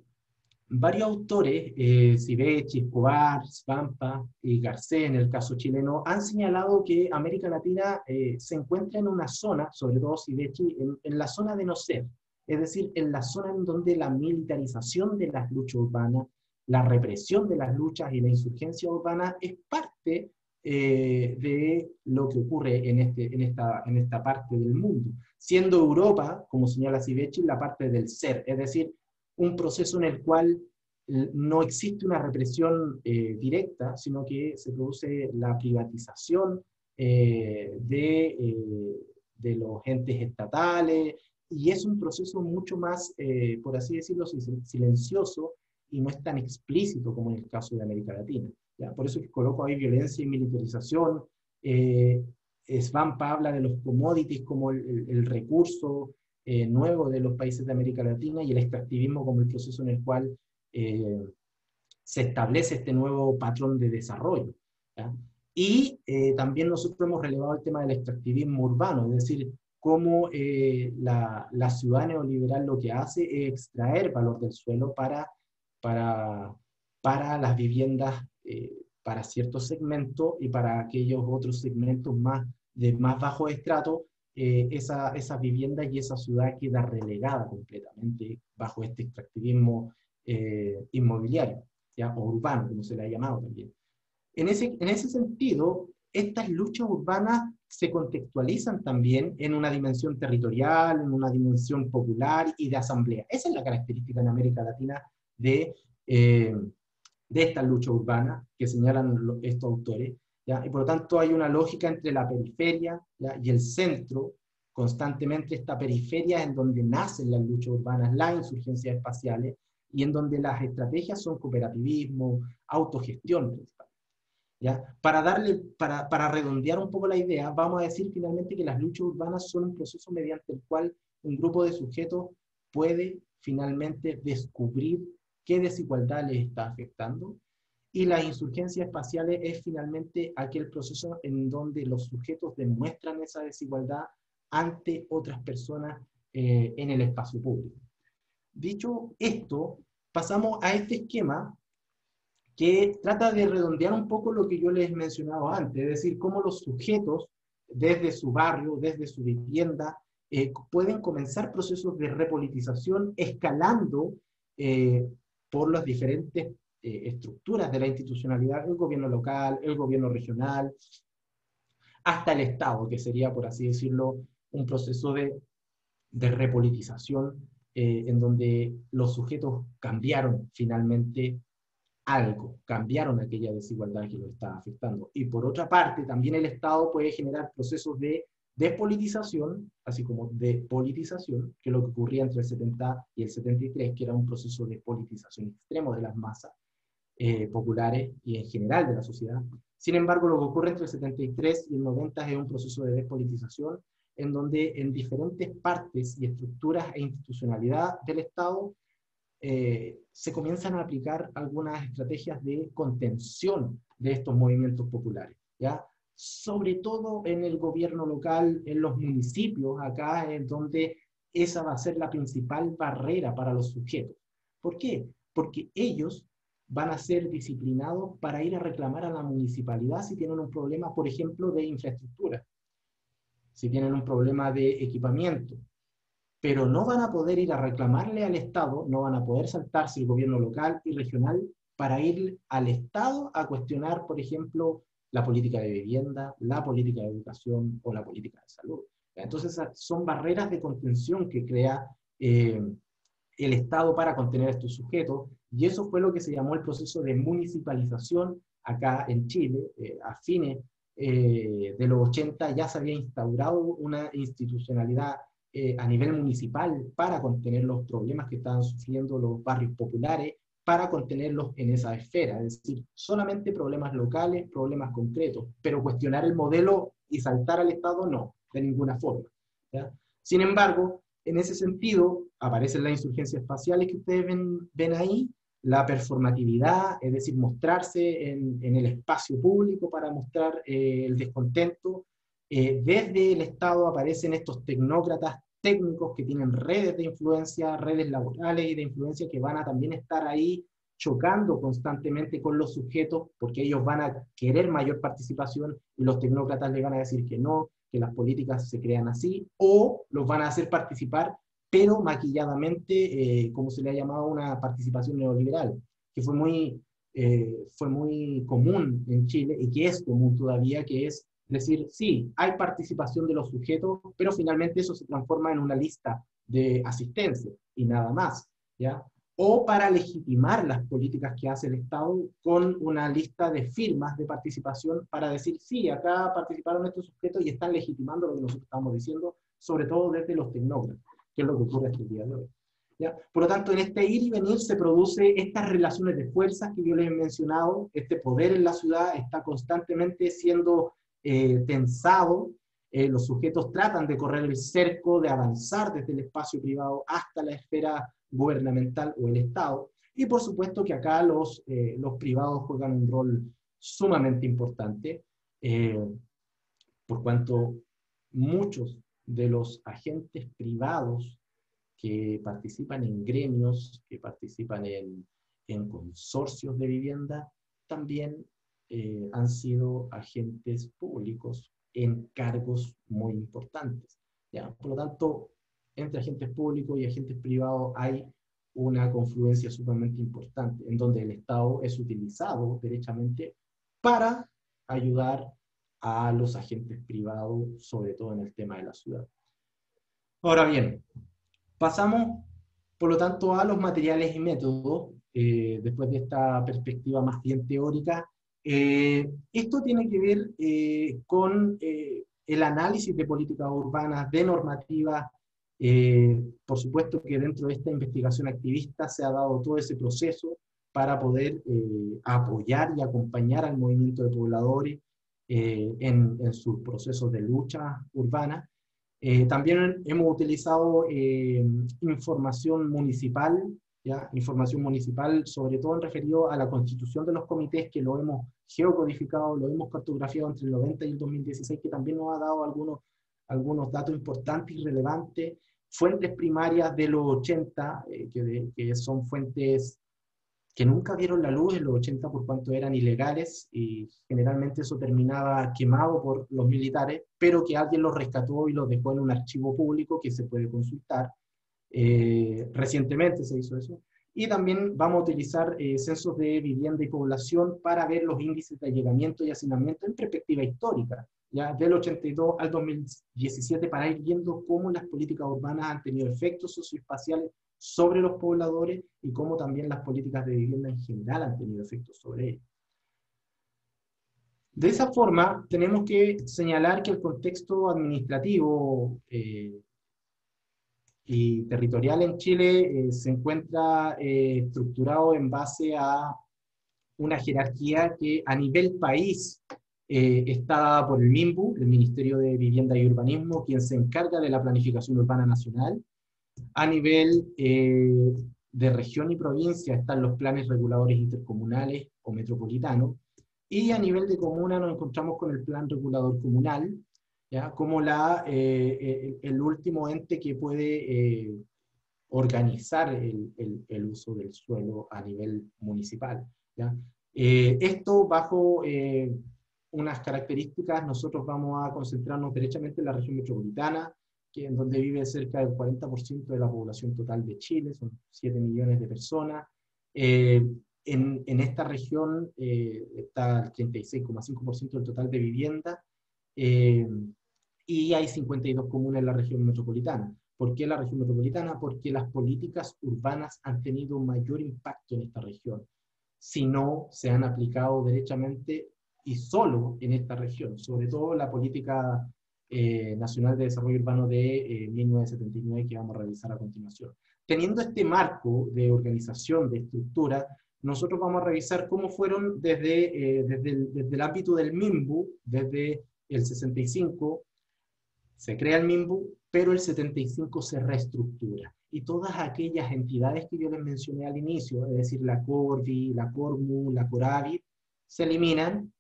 varios autores, eh, Sivechi, Escobar, Svampa y Garcés, en el caso chileno, han señalado que América Latina eh, se encuentra en una zona, sobre todo Sivechi, en, en la zona de no ser, es decir, en la zona en donde la militarización de las luchas urbanas, la represión de las luchas y la insurgencia urbana es parte eh, de lo que ocurre en, este, en, esta, en esta parte del mundo, siendo Europa, como señala Sivechi, la parte del ser, es decir, un proceso en el cual eh, no existe una represión eh, directa, sino que se produce la privatización de, de, los entes estatales, y es un proceso mucho más, por así decirlo, silencioso, y no es tan explícito como en el caso de América Latina. ¿ya? Por eso que coloco ahí violencia y militarización. Eh, Svampa habla de los commodities como el, recurso eh, nuevo de los países de América Latina y el extractivismo como el proceso en el cual eh, se establece este nuevo patrón de desarrollo. Y eh, también nosotros hemos relevado el tema del extractivismo urbano, es decir, cómo la, la ciudad neoliberal lo que hace es extraer valor del suelo para para, para las viviendas eh, para ciertos segmentos y para aquellos otros segmentos más de más bajo estrato, eh, esa, esas viviendas y esa ciudad queda relegada completamente bajo este extractivismo eh, inmobiliario, ¿ya? o urbano, como se le ha llamado también. En ese, en ese sentido, estas luchas urbanas se contextualizan también en una dimensión territorial, en una dimensión popular y de asamblea. Esa es la característica en América Latina de, eh, de esta lucha urbana que señalan estos autores, y por lo tanto hay una lógica entre la periferia y el centro, constantemente esta periferia en donde nacen las luchas urbanas, las insurgencias espaciales, y en donde las estrategias son cooperativismo, autogestión. ¿ya? Para, darle, para, para redondear un poco la idea, vamos a decir finalmente que las luchas urbanas son un proceso mediante el cual un grupo de sujetos puede finalmente descubrir qué desigualdad les está afectando y las insurgencias espaciales es finalmente aquel proceso en donde los sujetos demuestran esa desigualdad ante otras personas eh, en el espacio público. Dicho esto, pasamos a este esquema que trata de redondear un poco lo que yo les mencionaba antes, es decir, cómo los sujetos desde su barrio, desde su vivienda, eh, pueden comenzar procesos de repolitización escalando eh, por las diferentes eh, estructuras de la institucionalidad, el gobierno local, el gobierno regional, hasta el Estado, que sería, por así decirlo, un proceso de, de repolitización eh, en donde los sujetos cambiaron finalmente algo, cambiaron aquella desigualdad que lo estaba afectando. Y por otra parte, también el Estado puede generar procesos de despolitización, así como de politización, que es lo que ocurría entre el 70 y el 73, que era un proceso de politización extremo de las masas, eh, populares y en general de la sociedad. Sin embargo, lo que ocurre entre el 73 y el 90 es un proceso de despolitización en donde en diferentes partes y estructuras e institucionalidad del Estado eh, se comienzan a aplicar algunas estrategias de contención de estos movimientos populares, ¿ya? Sobre todo en el gobierno local, en los municipios, acá en donde esa va a ser la principal barrera para los sujetos. ¿Por qué? Porque ellos van a ser disciplinados para ir a reclamar a la municipalidad si tienen un problema, por ejemplo, de infraestructura, si tienen un problema de equipamiento, pero no van a poder ir a reclamarle al Estado, no van a poder saltarse el gobierno local y regional para ir al Estado a cuestionar, por ejemplo, la política de vivienda, la política de educación o la política de salud. Entonces, son barreras de contención que crea eh, el Estado para contener a estos sujetos y eso fue lo que se llamó el proceso de municipalización acá en Chile. Eh, a fines eh, de los 80 ya se había instaurado una institucionalidad eh, a nivel municipal para contener los problemas que estaban sufriendo los barrios populares, para contenerlos en esa esfera, es decir, solamente problemas locales, problemas concretos, pero cuestionar el modelo y saltar al Estado no, de ninguna forma. Sin embargo, en ese sentido, aparecen las insurgencias espaciales que ustedes ven, ahí, la performatividad, es decir, mostrarse en, el espacio público para mostrar eh, el descontento. Eh, desde el Estado aparecen estos tecnócratas técnicos que tienen redes de influencia, redes laborales y de influencia que van a también estar ahí chocando constantemente con los sujetos porque ellos van a querer mayor participación y los tecnócratas le van a decir que no, que las políticas se crean así, o los van a hacer participar pero maquilladamente, eh, como se le ha llamado, una participación neoliberal, que fue muy, eh, fue muy común en Chile y que es común todavía, que es decir, sí, hay participación de los sujetos, pero finalmente eso se transforma en una lista de asistencia y nada más, ¿ya? O para legitimar las políticas que hace el Estado con una lista de firmas de participación para decir, sí, acá participaron estos sujetos y están legitimando lo que nosotros estamos diciendo, sobre todo desde los tecnócratas que es lo que ocurre este día de hoy. ¿Ya? Por lo tanto, en este ir y venir se produce estas relaciones de fuerzas que yo les he mencionado, este poder en la ciudad está constantemente siendo eh, tensado, eh, los sujetos tratan de correr el cerco, de avanzar desde el espacio privado hasta la esfera gubernamental o el Estado, y por supuesto que acá los, eh, los privados juegan un rol sumamente importante, por cuanto muchos de los agentes privados que participan en gremios, que participan en, consorcios de vivienda, también eh, han sido agentes públicos en cargos muy importantes. ¿ya? Por lo tanto, entre agentes públicos y agentes privados hay una confluencia sumamente importante, en donde el Estado es utilizado derechamente para ayudar a los agentes privados, sobre todo en el tema de la ciudad. Ahora bien, pasamos, por lo tanto, a los materiales y métodos, eh, después de esta perspectiva más bien teórica. Eh, esto tiene que ver eh, con el análisis de políticas urbanas, de normativas, por supuesto que dentro de esta investigación activista se ha dado todo ese proceso para poder apoyar y acompañar al movimiento de pobladores en, en, sus procesos de lucha urbana. Eh, también hemos utilizado eh, información municipal, ¿ya? información municipal, sobre todo en referido a la constitución de los comités, que lo hemos geocodificado, lo hemos cartografiado entre el 90 y el 2016, que también nos ha dado algunos, algunos datos importantes y relevantes. Fuentes primarias de los 80, eh, que, son fuentes que nunca vieron la luz en los 80 por cuanto eran ilegales y generalmente eso terminaba quemado por los militares, pero que alguien los rescató y los dejó en un archivo público que se puede consultar. Eh, recientemente se hizo eso. Y también vamos a utilizar eh, censos de vivienda y población para ver los índices de allegamiento y hacinamiento en perspectiva histórica, ya del 82 al 2017, para ir viendo cómo las políticas urbanas han tenido efectos socioespaciales sobre los pobladores y cómo también las políticas de vivienda en general han tenido efectos sobre ellos. De esa forma, tenemos que señalar que el contexto administrativo eh, y territorial en Chile eh, se encuentra eh, estructurado en base a una jerarquía que a nivel país está dada por el MIMBU, el Ministerio de Vivienda y Urbanismo, quien se encarga de la planificación urbana nacional, a nivel eh, de región y provincia están los planes reguladores intercomunales o metropolitanos, y a nivel de comuna nos encontramos con el plan regulador comunal, ¿ya? como la, eh, eh, el, último ente que puede organizar el, el, uso del suelo a nivel municipal. ¿ya? esto bajo unas características, nosotros vamos a concentrarnos derechamente en la región metropolitana, en donde vive cerca del 40% de la población total de Chile, son 7 millones de personas. Eh, en, en, esta región eh, está el 36,5% del total de vivienda eh, y hay 52 comunas en la región metropolitana. ¿Por qué la región metropolitana? Porque las políticas urbanas han tenido mayor impacto en esta región, si no se han aplicado derechamente y solo en esta región, sobre todo la política eh, Nacional de Desarrollo Urbano de 1979 eh, que vamos a revisar a continuación. Teniendo este marco de organización, de estructura, nosotros vamos a revisar cómo fueron desde, eh, desde, el, desde, el, ámbito del MIMBU, desde el 65, se crea el MIMBU, pero el 75 se reestructura. Y todas aquellas entidades que yo les mencioné al inicio, es decir, la CORVI, la CORMU, la CORAVI, se eliminan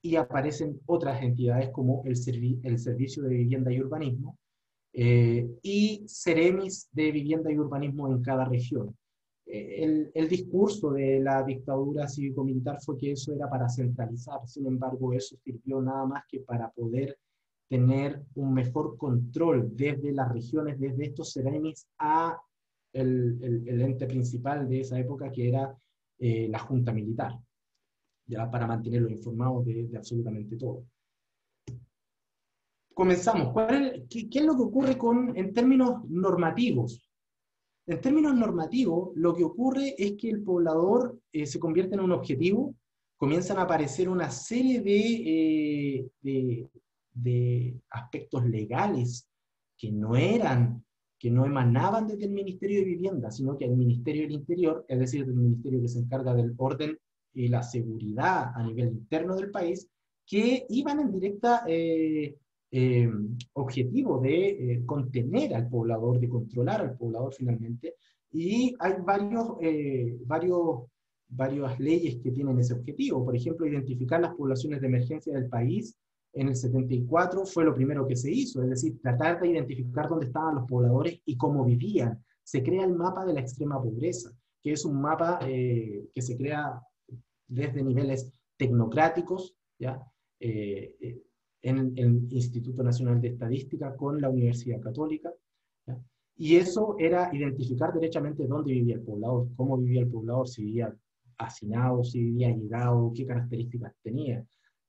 y aparecen otras entidades como el, el Servicio de Vivienda y Urbanismo eh, y Ceremis de Vivienda y Urbanismo en cada región. Eh, el, el, discurso de la dictadura cívico-militar fue que eso era para centralizar, sin embargo eso sirvió nada más que para poder tener un mejor control desde las regiones, desde estos Ceremis a el, el, ente principal de esa época que era eh, la Junta Militar ya para mantenerlos informados de, absolutamente todo. Comenzamos. qué, es lo que ocurre con, en términos normativos? En términos normativos, lo que ocurre es que el poblador eh, se convierte en un objetivo, comienzan a aparecer una serie de, eh, de, aspectos legales que no eran, que no emanaban desde el Ministerio de Vivienda, sino que el Ministerio del Interior, es decir, del Ministerio que se encarga del orden y la seguridad a nivel interno del país, que iban en directa eh, eh, objetivo de eh, contener al poblador, de controlar al poblador finalmente. Y hay varios, varios, varias leyes que tienen ese objetivo. Por ejemplo, identificar las poblaciones de emergencia del país en el 74 fue lo primero que se hizo, es decir, tratar de identificar dónde estaban los pobladores y cómo vivían. Se crea el mapa de la extrema pobreza, que es un mapa que se crea desde niveles tecnocráticos, ¿ya? Eh, eh, en el Instituto Nacional de Estadística con la Universidad Católica. Y eso era identificar derechamente dónde vivía el poblador, cómo vivía el poblador, si vivía hacinado, si vivía llegado, qué características tenía.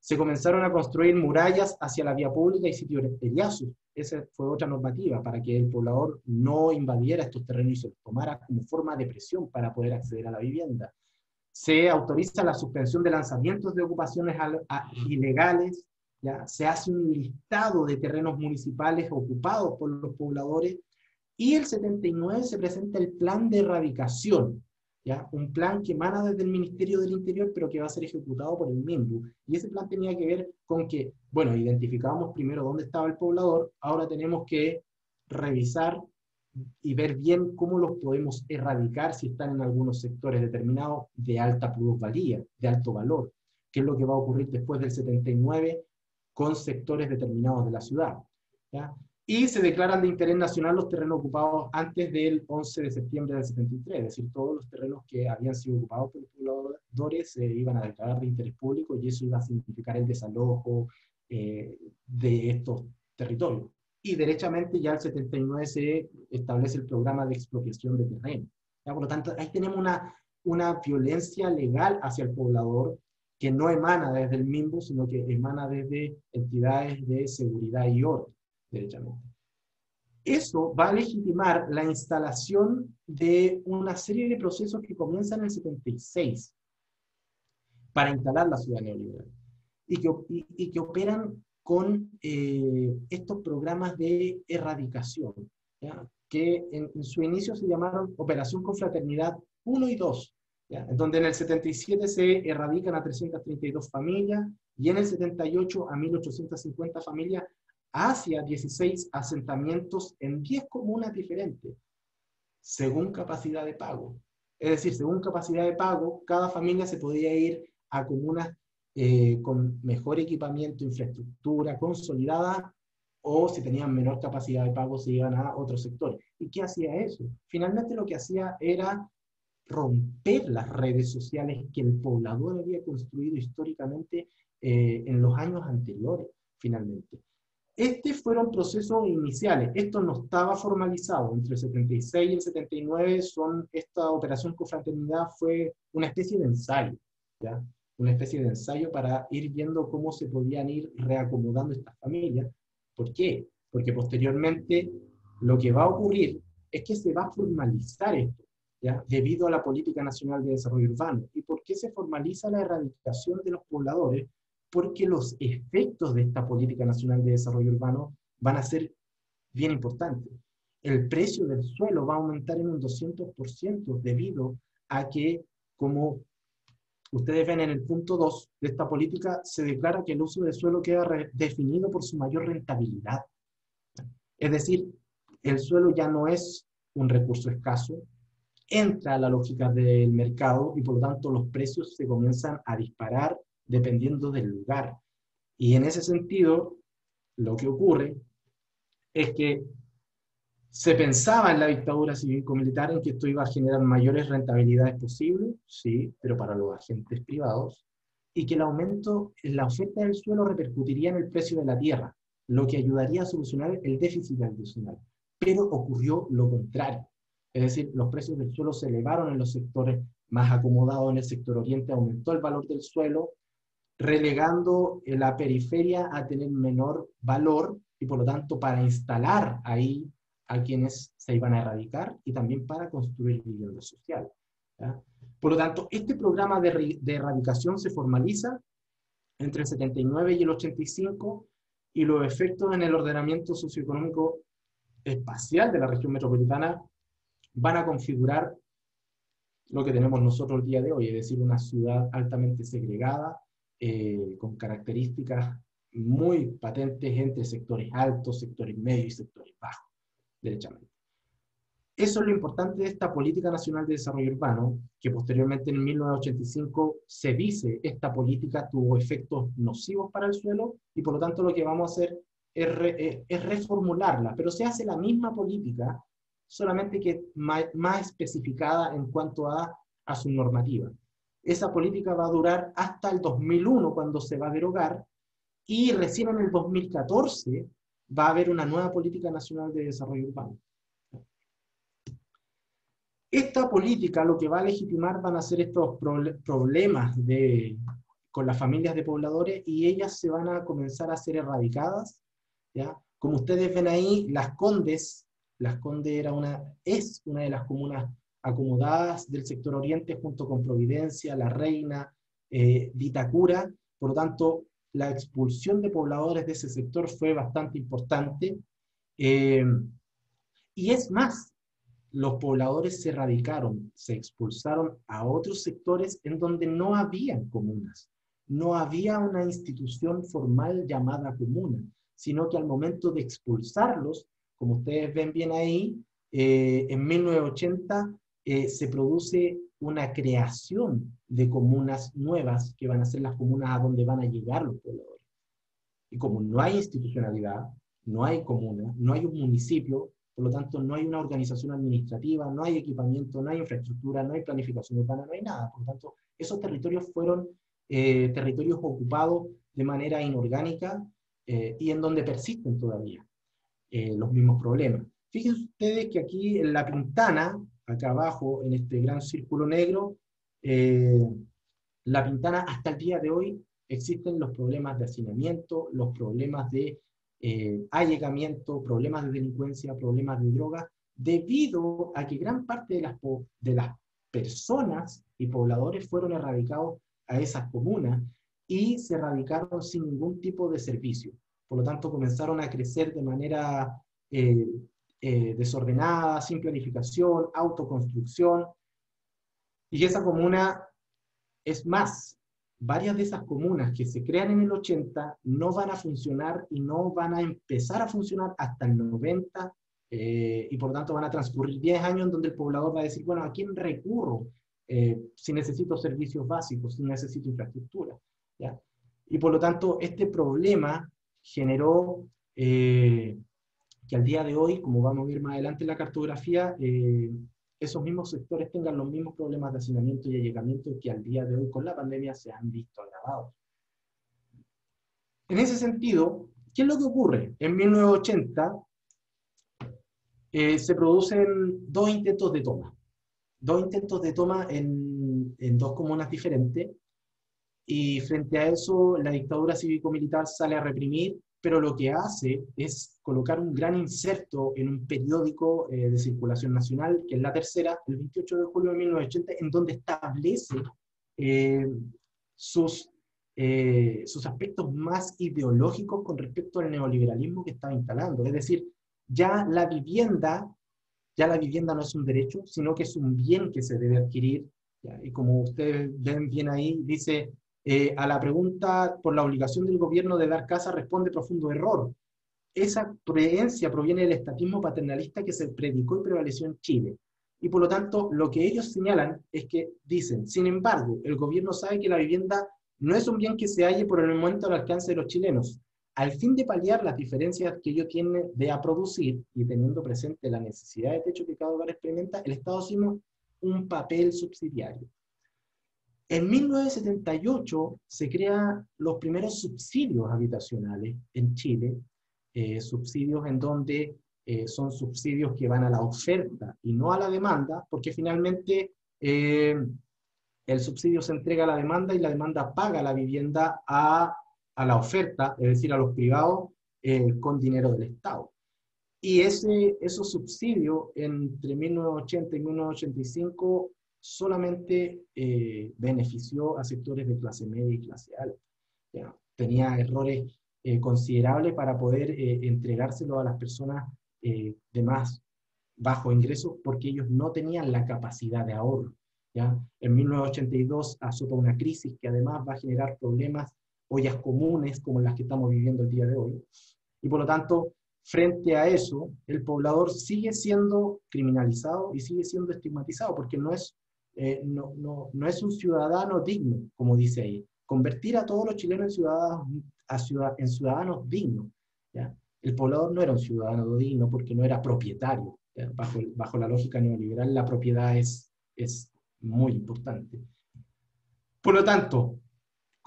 Se comenzaron a construir murallas hacia la vía pública y sitios peliasos. Esa fue otra normativa para que el poblador no invadiera estos terrenos y se los tomara como forma de presión para poder acceder a la vivienda. Se autoriza la suspensión de lanzamientos de ocupaciones ilegales, ¿ya? se hace un listado de terrenos municipales ocupados por los pobladores y el 79 se presenta el plan de erradicación, ¿ya? un plan que emana desde el Ministerio del Interior, pero que va a ser ejecutado por el MINBU. Y ese plan tenía que ver con que, bueno, identificábamos primero dónde estaba el poblador, ahora tenemos que revisar y ver bien cómo los podemos erradicar si están en algunos sectores determinados de alta plusvalía, de alto valor, que es lo que va a ocurrir después del 79 con sectores determinados de la ciudad. ¿ya? Y se declaran de interés nacional los terrenos ocupados antes del 11 de septiembre del 73, es decir, todos los terrenos que habían sido ocupados por los pobladores se iban a declarar de interés público y eso iba a significar el desalojo eh, de estos territorios. Y derechamente ya el 79 se establece el programa de expropiación de terreno. Por lo tanto, ahí tenemos una, una violencia legal hacia el poblador que no emana desde el MIMBO, sino que emana desde entidades de seguridad y orden derechamente. Eso va a legitimar la instalación de una serie de procesos que comienzan en el 76 para instalar la ciudad neoliberal y que, y, que operan con eh, estos programas de erradicación, que en, su inicio se llamaron Operación Confraternidad 1 y 2, en donde en el 77 se erradican a 332 familias y en el 78 a 1850 familias hacia 16 asentamientos en 10 comunas diferentes, según capacidad de pago. Es decir, según capacidad de pago, cada familia se podía ir a comunas eh, con mejor equipamiento, infraestructura consolidada, o si tenían menor capacidad de pago, se iban a otro sector. ¿Y qué hacía eso? Finalmente lo que hacía era romper las redes sociales que el poblador había construido históricamente eh, en los años anteriores, finalmente. Estos fueron procesos iniciales, esto no estaba formalizado, entre el 76 y el 79 son, esta operación confraternidad fue una especie de ensayo, una especie de ensayo para ir viendo cómo se podían ir reacomodando estas familias. ¿Por qué? Porque posteriormente lo que va a ocurrir es que se va a formalizar esto, debido a la Política Nacional de Desarrollo Urbano. ¿Y por qué se formaliza la erradicación de los pobladores? Porque los efectos de esta Política Nacional de Desarrollo Urbano van a ser bien importantes. El precio del suelo va a aumentar en un 200% debido a que, como ustedes ven en el punto 2 de esta política, se declara que el uso del suelo queda definido por su mayor rentabilidad. Es decir, el suelo ya no es un recurso escaso, entra la lógica del mercado y por lo tanto los precios se comienzan a disparar dependiendo del lugar. Y en ese sentido, lo que ocurre es que se pensaba en la dictadura cívico-militar en que esto iba a generar mayores rentabilidades posibles, sí, pero para los agentes privados, y que el aumento en la oferta del suelo repercutiría en el precio de la tierra, lo que ayudaría a solucionar el déficit adicional. Pero ocurrió lo contrario. Es decir, los precios del suelo se elevaron en los sectores más acomodados, en el sector oriente aumentó el valor del suelo, relegando la periferia a tener menor valor y por lo tanto para instalar ahí a quienes se iban a erradicar y también para construir vivienda social. Por lo tanto, este programa de, de, erradicación se formaliza entre el 79 y el 85 y los efectos en el ordenamiento socioeconómico espacial de la región metropolitana van a configurar lo que tenemos nosotros el día de hoy, es decir, una ciudad altamente segregada, eh, con características muy patentes entre sectores altos, sectores medios y sectores bajos, derechamente. Eso es lo importante de esta Política Nacional de Desarrollo Urbano, que posteriormente en 1985 se dice esta política tuvo efectos nocivos para el suelo y por lo tanto lo que vamos a hacer es, eh, es reformularla, pero se hace la misma política, solamente que más, más especificada en cuanto a, a su normativa esa política va a durar hasta el 2001 cuando se va a derogar y recién en el 2014 va a haber una nueva política nacional de desarrollo urbano. Esta política lo que va a legitimar van a ser estos problemas de, con las familias de pobladores y ellas se van a comenzar a ser erradicadas. ¿ya? Como ustedes ven ahí, Las Condes, Las Condes era una, es una de las comunas acomodadas del sector oriente junto con Providencia, La Reina, eh, Vitacura. Por lo tanto, la expulsión de pobladores de ese sector fue bastante importante. Eh, y es más, los pobladores se radicaron, se expulsaron a otros sectores en donde no había comunas. No había una institución formal llamada comuna, sino que al momento de expulsarlos, como ustedes ven bien ahí, eh, en 1980 eh, se produce una creación de comunas nuevas que van a ser las comunas a donde van a llegar los pobladores. Y como no hay institucionalidad, no hay comuna, no hay un municipio, por lo tanto, no hay una organización administrativa, no hay equipamiento, no hay infraestructura, no hay planificación urbana, no hay nada. Por lo tanto, esos territorios fueron eh, territorios ocupados de manera inorgánica eh, y en donde persisten todavía los mismos problemas. Fíjense ustedes que aquí en la pintana, acá abajo, en este gran círculo negro, la pintana hasta el día de hoy existen los problemas de hacinamiento, los problemas de eh, allegamiento, problemas de delincuencia, problemas de droga, debido a que gran parte de las, de las personas y pobladores fueron erradicados a esas comunas y se erradicaron sin ningún tipo de servicio. Por lo tanto, comenzaron a crecer de manera eh, eh, desordenada, sin planificación, autoconstrucción. Y esa comuna es más, varias de esas comunas que se crean en el 80 no van a funcionar y no van a empezar a funcionar hasta el 90 eh, y por tanto van a transcurrir 10 años en donde el poblador va a decir, bueno, ¿a quién recurro eh, si necesito servicios básicos, si necesito infraestructura? Y por lo tanto, este problema generó que al día de hoy, como vamos a ver más adelante en la cartografía, esos mismos sectores tengan los mismos problemas de hacinamiento y allegamiento que al día de hoy con la pandemia se han visto agravados. En ese sentido, ¿qué es lo que ocurre? En 1980 eh, se producen dos intentos de toma, dos intentos de toma en, en dos comunas diferentes, y frente a eso la dictadura cívico-militar sale a reprimir pero lo que hace es colocar un gran inserto en un periódico eh, de circulación nacional, que es la tercera, el 28 de julio de 1980, en donde establece eh, sus, eh, sus aspectos más ideológicos con respecto al neoliberalismo que estaba instalando. Es decir, ya la vivienda, ya la vivienda no es un derecho, sino que es un bien que se debe adquirir. Y como ustedes ven bien ahí, dice eh, a la pregunta por la obligación del gobierno de dar casa responde profundo error. Esa creencia proviene del estatismo paternalista que se predicó y prevaleció en Chile. Y por lo tanto, lo que ellos señalan es que dicen, sin embargo, el gobierno sabe que la vivienda no es un bien que se halle por el momento al alcance de los chilenos. Al fin de paliar las diferencias que ellos tienen de a producir y teniendo presente la necesidad de techo que cada hogar experimenta, el Estado asume un papel subsidiario. En 1978 se crean los primeros subsidios habitacionales en Chile, eh, subsidios en donde eh, son subsidios que van a la oferta y no a la demanda, porque finalmente eh, el subsidio se entrega a la demanda y la demanda paga la vivienda a, a la oferta, es decir, a los privados, con dinero del Estado. Y ese, esos subsidios entre 1980 y 1985 solamente eh, benefició a sectores de clase media y clase alta. Tenía errores eh, considerables para poder eh, entregárselo a las personas de más bajo ingreso porque ellos no tenían la capacidad de ahorro. ¿ya? En 1982 azota una crisis que además va a generar problemas, ollas comunes como las que estamos viviendo el día de hoy. Y por lo tanto, frente a eso, el poblador sigue siendo criminalizado y sigue siendo estigmatizado porque no es eh, no, no, no, es un ciudadano digno, como dice ahí. Convertir a todos los chilenos en ciudadanos, a en ciudadanos dignos. El poblador no era un ciudadano digno porque no era propietario. Bajo, bajo la lógica neoliberal, la propiedad es, es muy importante. Por lo tanto,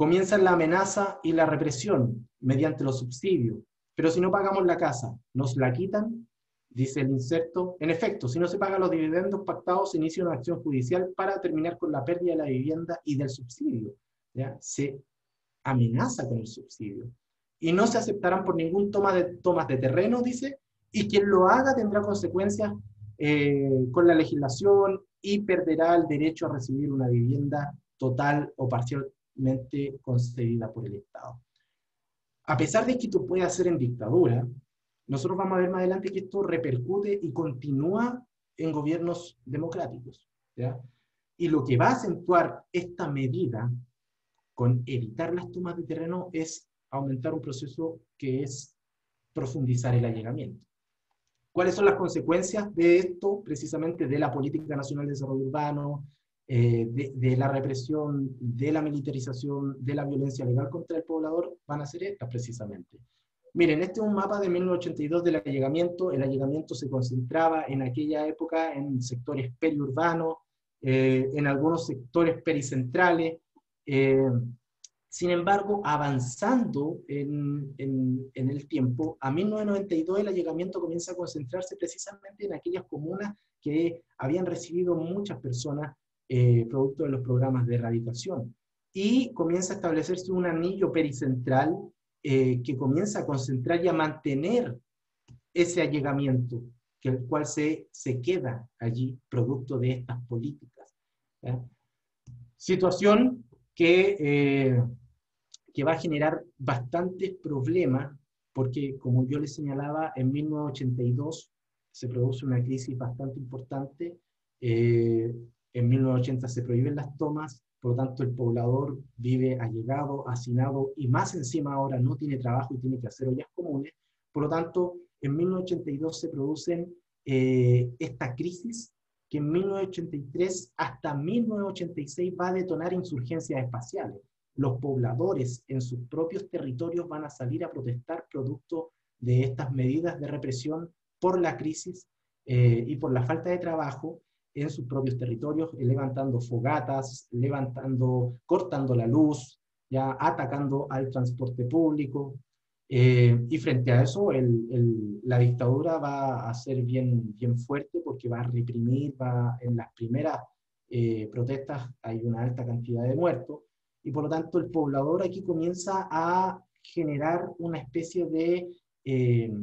Comienza la amenaza y la represión mediante los subsidios. Pero si no pagamos la casa, ¿nos la quitan? Dice el inserto. En efecto, si no se pagan los dividendos pactados, se inicia una acción judicial para terminar con la pérdida de la vivienda y del subsidio. ¿ya? Se amenaza con el subsidio. Y no se aceptarán por ningún toma de, tomas de terreno, dice, y quien lo haga tendrá consecuencias eh, con la legislación y perderá el derecho a recibir una vivienda total o parcialmente concedida por el Estado. A pesar de que esto puede hacer en dictadura, nosotros vamos a ver más adelante que esto repercute y continúa en gobiernos democráticos. Y lo que va a acentuar esta medida con evitar las tomas de terreno es aumentar un proceso que es profundizar el allegamiento. ¿Cuáles son las consecuencias de esto, precisamente de la Política Nacional de Desarrollo Urbano, eh, de, la represión, de la militarización, de la violencia legal contra el poblador? Van a ser estas precisamente. Miren, este es un mapa de 1982 del allegamiento. El allegamiento se concentraba en aquella época en sectores periurbanos, eh, en algunos sectores pericentrales. Eh, sin embargo, avanzando en, el tiempo, a 1992 el allegamiento comienza a concentrarse precisamente en aquellas comunas que habían recibido muchas personas eh, producto de los programas de erradicación. Y comienza a establecerse un anillo pericentral eh, que comienza a concentrar y a mantener ese allegamiento, que el cual se, se queda allí producto de estas políticas. Situación que eh, que va a generar bastantes problemas, porque como yo les señalaba, en 1982 se produce una crisis bastante importante, eh, en 1980 se prohíben las tomas, por lo tanto el poblador vive allegado, hacinado y más encima ahora no tiene trabajo y tiene que hacer ollas comunes, por lo tanto en 1982 se producen eh, esta crisis que en 1983 hasta 1986 va a detonar insurgencias espaciales. Los pobladores en sus propios territorios van a salir a protestar producto de estas medidas de represión por la crisis eh, y por la falta de trabajo en sus propios territorios, levantando fogatas, levantando, cortando la luz, ya atacando al transporte público. Eh, y frente a eso, la dictadura va a ser bien, bien fuerte porque va a reprimir, va, en las primeras eh, protestas hay una alta cantidad de muertos, y por lo tanto el poblador aquí comienza a generar una especie de, eh,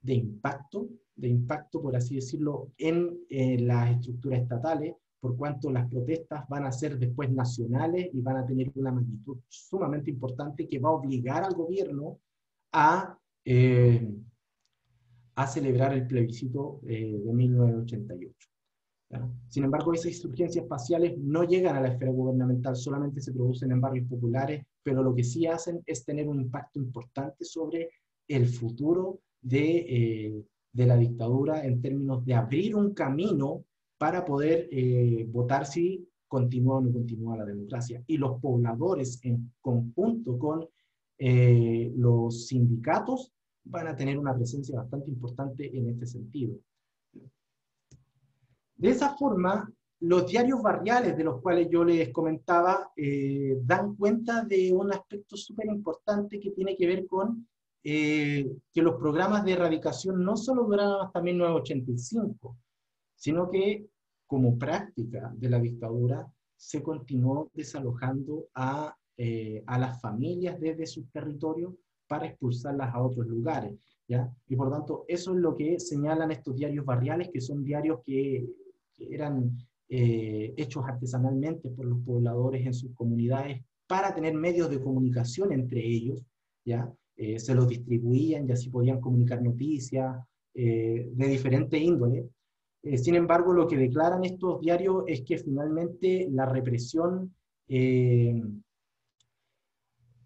de impacto, impacto, por así decirlo, en eh, las estructuras estatales, por cuanto las protestas van a ser después nacionales y van a tener una magnitud sumamente importante que va a obligar al gobierno a, eh, a celebrar el plebiscito de 1988. Sin embargo, esas insurgencias espaciales no llegan a la esfera gubernamental, solamente se producen en barrios populares, pero lo que sí hacen es tener un impacto importante sobre el futuro de, eh, de la dictadura en términos de abrir un camino para poder eh, votar si continúa o no continúa la democracia. Y los pobladores en conjunto con eh, los sindicatos van a tener una presencia bastante importante en este sentido. De esa forma, los diarios barriales de los cuales yo les comentaba eh, dan cuenta de un aspecto súper importante que tiene que ver con eh, que los programas de erradicación no solo duraron hasta 1985, sino que como práctica de la dictadura se continuó desalojando a, eh, a las familias desde sus territorios para expulsarlas a otros lugares. ¿ya? Y por tanto, eso es lo que señalan estos diarios barriales, que son diarios que eran eh, hechos artesanalmente por los pobladores en sus comunidades para tener medios de comunicación entre ellos, ¿ya? Eh, se los distribuían y así podían comunicar noticias eh, de diferente índole. sin embargo, lo que declaran estos diarios es que finalmente la represión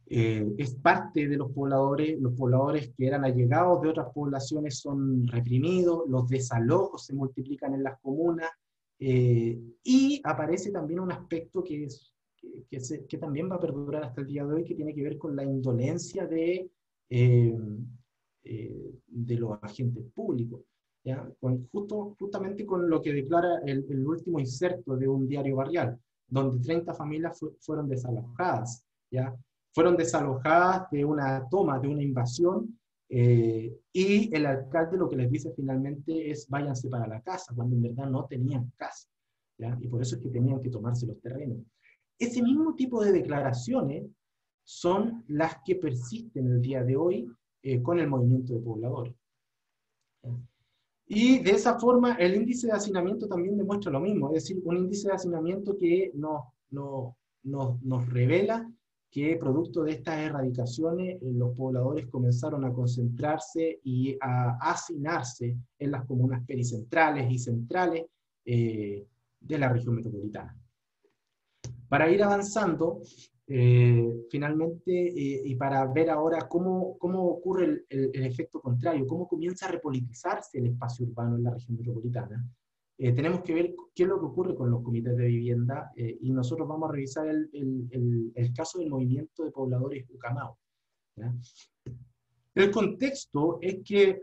es parte de los pobladores, los pobladores que eran allegados de otras poblaciones son reprimidos, los desalojos se multiplican en las comunas, eh, y aparece también un aspecto que, es, que, que, también va a perdurar hasta el día de hoy, que tiene que ver con la indolencia de, eh, eh, de los agentes públicos. ¿ya? Con, justo, justamente con lo que declara el, el, último inserto de un diario barrial, donde 30 familias fueron desalojadas. ¿ya? Fueron desalojadas de una toma, de una invasión, eh, y el alcalde lo que les dice finalmente es váyanse para la casa, cuando en verdad no tenían casa. ¿ya? Y por eso es que tenían que tomarse los terrenos. Ese mismo tipo de declaraciones son las que persisten el día de hoy eh, con el movimiento de pobladores. Y de esa forma el índice de hacinamiento también demuestra lo mismo, es decir, un índice de hacinamiento que nos, no, nos, nos revela que producto de estas erradicaciones eh, los pobladores comenzaron a concentrarse y a hacinarse en las comunas pericentrales y centrales eh, de la región metropolitana. Para ir avanzando, eh, finalmente, eh, y para ver ahora cómo, cómo ocurre el, el, efecto contrario, cómo comienza a repolitizarse el espacio urbano en la región metropolitana, eh, tenemos que ver qué es lo que ocurre con los comités de vivienda y nosotros vamos a revisar el, el, el, caso del movimiento de pobladores Ucamao. El contexto es que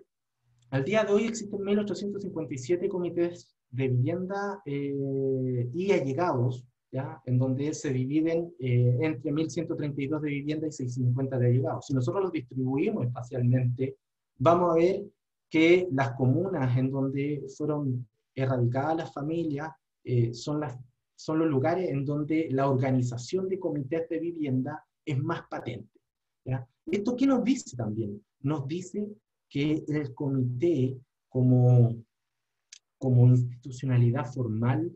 al día de hoy existen 1.857 comités de vivienda y allegados en donde se dividen eh, entre 1.132 de vivienda y 650 de allegados. Si nosotros los distribuimos espacialmente, vamos a ver que las comunas en donde fueron erradicadas las familias eh, son, las, son los lugares en donde la organización de comités de vivienda es más patente. ¿ya? ¿Esto qué nos dice también? Nos dice que el comité como, como institucionalidad formal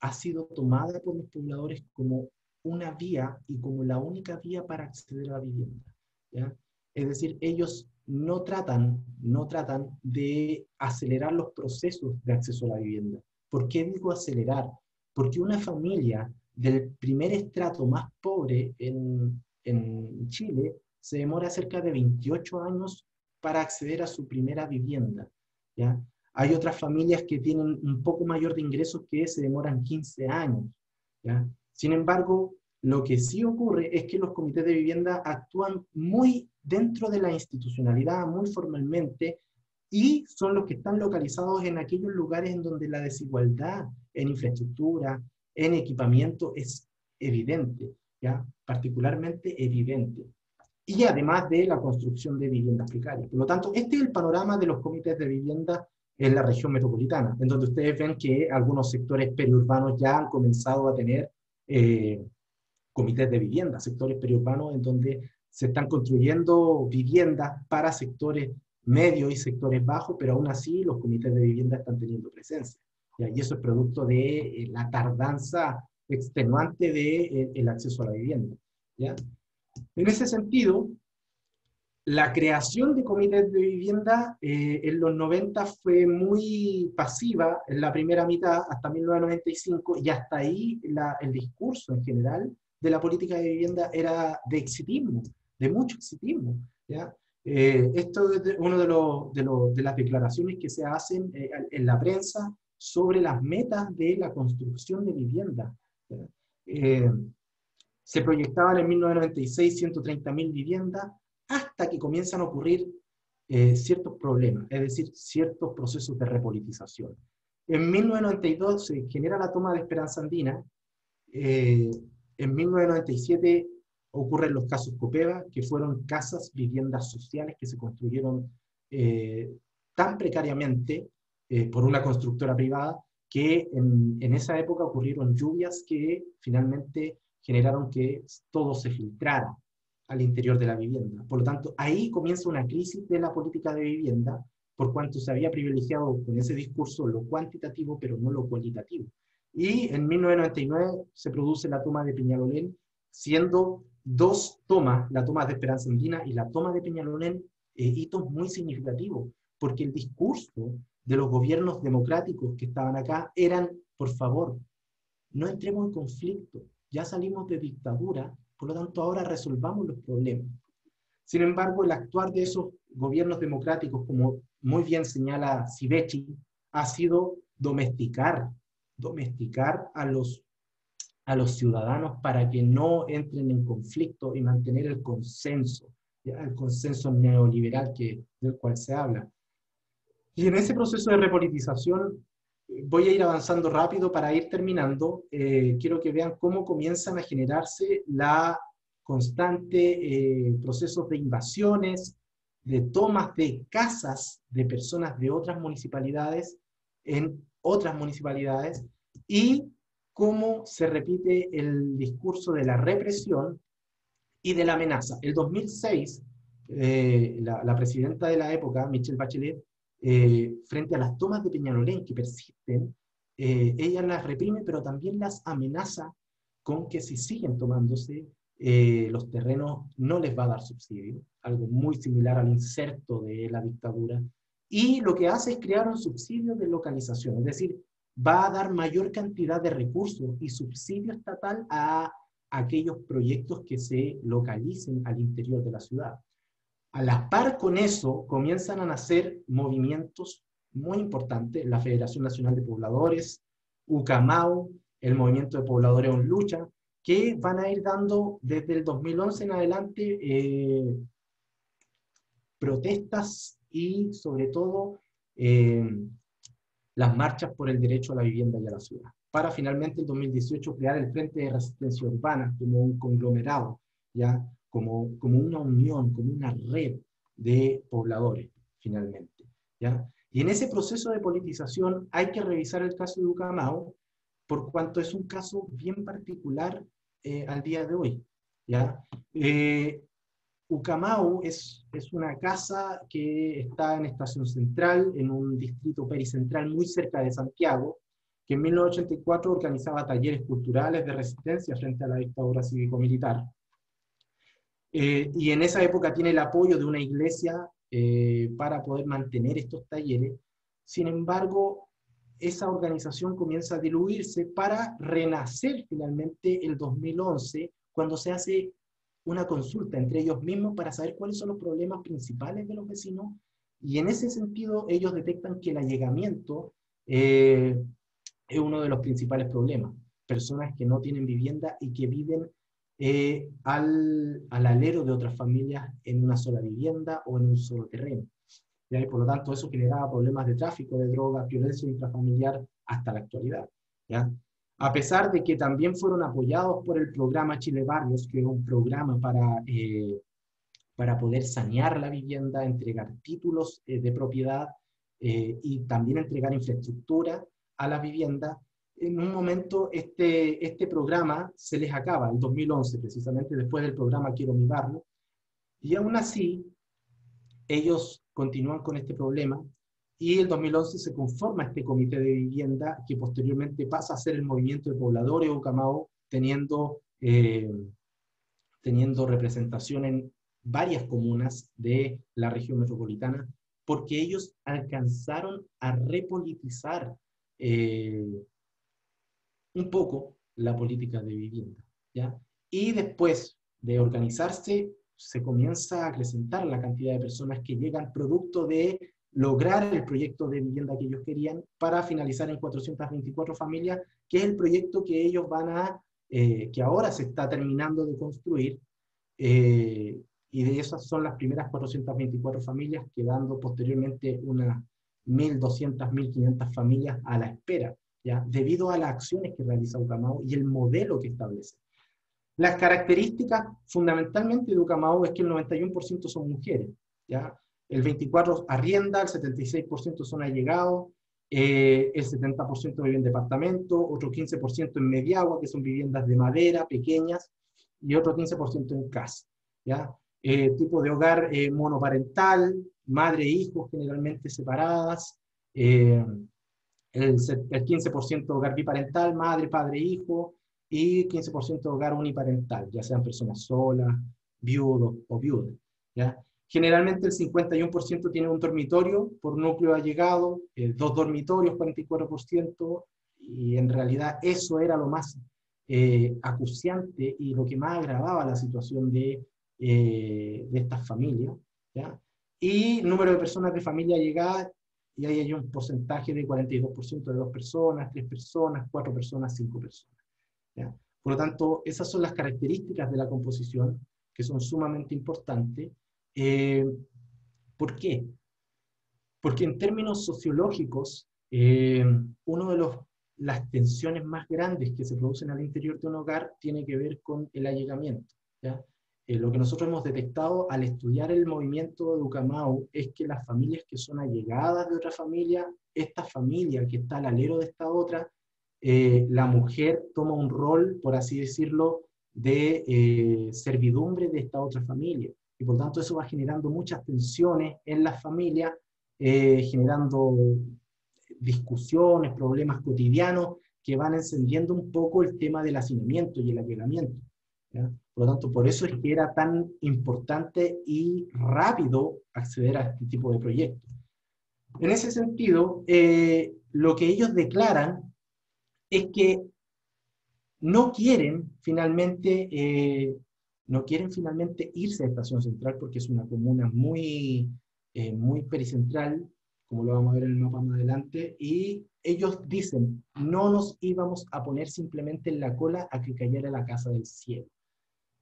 ha sido tomada por los pobladores como una vía y como la única vía para acceder a la vivienda. Es decir, ellos no tratan, no tratan de acelerar los procesos de acceso a la vivienda. ¿Por qué digo acelerar? Porque una familia del primer estrato más pobre en, Chile se demora cerca de 28 años para acceder a su primera vivienda. Hay otras familias que tienen un poco mayor de ingresos que se demoran 15 años. ¿ya? Sin embargo, lo que sí ocurre es que los comités de vivienda actúan muy dentro de la institucionalidad, muy formalmente, y son los que están localizados en aquellos lugares en donde la desigualdad en infraestructura, en equipamiento es evidente, ¿ya? particularmente evidente. Y además de la construcción de viviendas precarias. Por lo tanto, este es el panorama de los comités de vivienda en la región metropolitana, en donde ustedes ven que algunos sectores periurbanos ya han comenzado a tener eh, comités de vivienda, sectores periurbanos en donde se están construyendo viviendas para sectores medios y sectores bajos, pero aún así los comités de vivienda están teniendo presencia. Y eso es producto de eh, la tardanza extenuante del de, eh, el acceso a la vivienda. ¿ya? En ese sentido, la creación de comités de vivienda eh, en los 90 fue muy pasiva en la primera mitad, hasta 1995, y hasta ahí el discurso en general de la política de vivienda era de exitismo, de mucho exitismo. Eh, esto es una de, de, de, las declaraciones que se hacen eh, en la prensa sobre las metas de la construcción de vivienda. se proyectaban en 1996 130.000 viviendas, hasta que comienzan a ocurrir eh, ciertos problemas, es decir, ciertos procesos de repolitización. En 1992 se genera la toma de Esperanza Andina, eh, en 1997 ocurren los casos Copeva, que fueron casas, viviendas sociales que se construyeron eh, tan precariamente por una constructora privada que en, en, esa época ocurrieron lluvias que finalmente generaron que todo se filtrara al interior de la vivienda. Por lo tanto, ahí comienza una crisis de la política de vivienda, por cuanto se había privilegiado con ese discurso lo cuantitativo, pero no lo cualitativo. Y en 1999 se produce la toma de Peñalolén, siendo dos tomas, la toma de Esperanza Andina y la toma de Peñalolén, eh, hitos muy significativos, porque el discurso de los gobiernos democráticos que estaban acá eran, por favor, no entremos en conflicto, ya salimos de dictadura, por lo tanto, ahora resolvamos los problemas. Sin embargo, el actuar de esos gobiernos democráticos, como muy bien señala Sivechi, ha sido domesticar, domesticar a los, a los ciudadanos para que no entren en conflicto y mantener el consenso, el consenso neoliberal que, del cual se habla. Y en ese proceso de repolitización voy a ir avanzando rápido para ir terminando. Eh, quiero que vean cómo comienzan a generarse la constante procesos de invasiones, de tomas de casas de personas de otras municipalidades en otras municipalidades y cómo se repite el discurso de la represión y de la amenaza. El 2006, eh, la, presidenta de la época, Michelle Bachelet, eh, frente a las tomas de Peñalolén que persisten, eh, ella las reprime, pero también las amenaza con que si siguen tomándose los terrenos no les va a dar subsidio, algo muy similar al inserto de la dictadura, y lo que hace es crear un subsidio de localización, es decir, va a dar mayor cantidad de recursos y subsidio estatal a aquellos proyectos que se localicen al interior de la ciudad. A la par con eso, comienzan a nacer movimientos muy importantes, la Federación Nacional de Pobladores, UCAMAU, el Movimiento de Pobladores en Lucha, que van a ir dando desde el 2011 en adelante eh, protestas y sobre todo eh, las marchas por el derecho a la vivienda y a la ciudad, para finalmente en 2018 crear el Frente de Resistencia Urbana como un conglomerado, ya como, como una unión, como una red de pobladores, finalmente. ¿ya? Y en ese proceso de politización hay que revisar el caso de Ucamao, por cuanto es un caso bien particular eh, al día de hoy. ¿ya? Eh, Ucamau es, es una casa que está en Estación Central, en un distrito pericentral muy cerca de Santiago, que en 1984 organizaba talleres culturales de resistencia frente a la dictadura cívico-militar. Eh, y en esa época tiene el apoyo de una iglesia eh, para poder mantener estos talleres. Sin embargo, esa organización comienza a diluirse para renacer finalmente el 2011, cuando se hace una consulta entre ellos mismos para saber cuáles son los problemas principales de los vecinos y en ese sentido ellos detectan que el allegamiento eh, es uno de los principales problemas. Personas que no tienen vivienda y que viven eh, al, al, alero de otras familias en una sola vivienda o en un solo terreno. Y por lo tanto eso generaba problemas de tráfico de drogas, violencia intrafamiliar hasta la actualidad. ¿ya? a pesar de que también fueron apoyados por el programa Chile Barrios, que es un programa para, eh, para poder sanear la vivienda, entregar títulos eh, de propiedad eh, y también entregar infraestructura a la vivienda, en un momento este, este programa se les acaba, en 2011 precisamente, después del programa Quiero mi barrio, y aún así ellos continúan con este problema y en 2011 se conforma este comité de vivienda que posteriormente pasa a ser el movimiento de pobladores Ucamao, teniendo, eh, teniendo representación en varias comunas de la región metropolitana, porque ellos alcanzaron a repolitizar eh, un poco la política de vivienda. ¿ya? Y después de organizarse, se comienza a acrecentar la cantidad de personas que llegan producto de lograr el proyecto de vivienda que ellos querían para finalizar en 424 familias, que es el proyecto que ellos van a, eh, que ahora se está terminando de construir, eh, y de esas son las primeras 424 familias, quedando posteriormente unas 1.200, 1.500 familias a la espera, ¿ya? debido a las acciones que realiza Ucamao y el modelo que establece. Las características fundamentalmente de Ucamao es que el 91% son mujeres, ¿ya? el 24% arrienda, el 76% son allegados, eh, el 70% vive en departamento, otro 15% en mediagua, que son viviendas de madera pequeñas, y otro 15% en casa. ¿ya? Eh, tipo de hogar eh, monoparental, madre e hijos generalmente separadas, el, el 15% hogar biparental, madre, padre, hijo, y 15% hogar uniparental, ya sean personas solas, viudos o viudas. Generalmente el 51% tiene un dormitorio por núcleo allegado, eh, dos dormitorios, 44%, y en realidad eso era lo más eh, acuciante y lo que más agravaba la situación de, eh, de estas familias. ¿ya? Y número de personas de familia allegada, y ahí hay un porcentaje de 42% de dos personas, tres personas, cuatro personas, cinco personas. ¿ya? Por lo tanto, esas son las características de la composición que son sumamente importantes eh, ¿Por qué? Porque en términos sociológicos, eh, uno de los, las tensiones más grandes que se producen al interior de un hogar tiene que ver con el allegamiento. Eh, lo que nosotros hemos detectado al estudiar el movimiento de Ucamau es que las familias que son allegadas de otra familia, esta familia que está al alero de esta otra, eh, la mujer toma un rol, por así decirlo, de eh, servidumbre de esta otra familia. Y por tanto eso va generando muchas tensiones en las familias, generando discusiones, problemas cotidianos que van encendiendo un poco el tema del hacinamiento y el allegamiento. Por lo tanto, por eso es que era tan importante y rápido acceder a este tipo de proyectos. En ese sentido, eh, lo que ellos declaran es que no quieren finalmente, eh, no quieren finalmente irse a Estación Central porque es una comuna muy, eh, muy pericentral, como lo vamos a ver en el mapa más adelante, y ellos dicen, no nos íbamos a poner simplemente en la cola a que cayera la casa del cielo.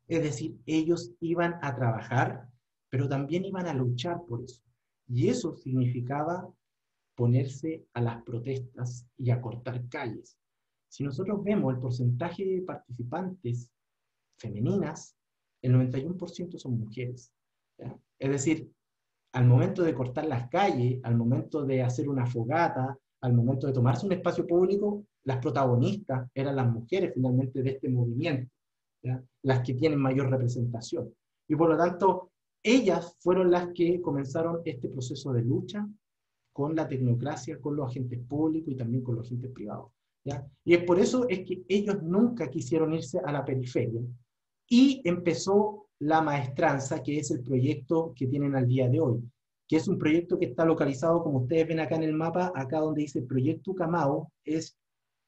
Es decir, ellos iban a trabajar, pero también iban a luchar por eso. Y eso significaba ponerse a las protestas y a cortar calles. Si nosotros vemos el porcentaje de participantes femeninas, el 91% son mujeres. Es decir, al momento de cortar las calles, al momento de hacer una fogata, al momento de tomarse un espacio público, las protagonistas eran las mujeres finalmente de este movimiento las que tienen mayor representación. Y por lo tanto, ellas fueron las que comenzaron este proceso de lucha con la tecnocracia, con los agentes públicos y también con los agentes privados. Y es por eso es que ellos nunca quisieron irse a la periferia. Y empezó la maestranza, que es el proyecto que tienen al día de hoy, que es un proyecto que está localizado, como ustedes ven acá en el mapa, acá donde dice Proyecto Camao, es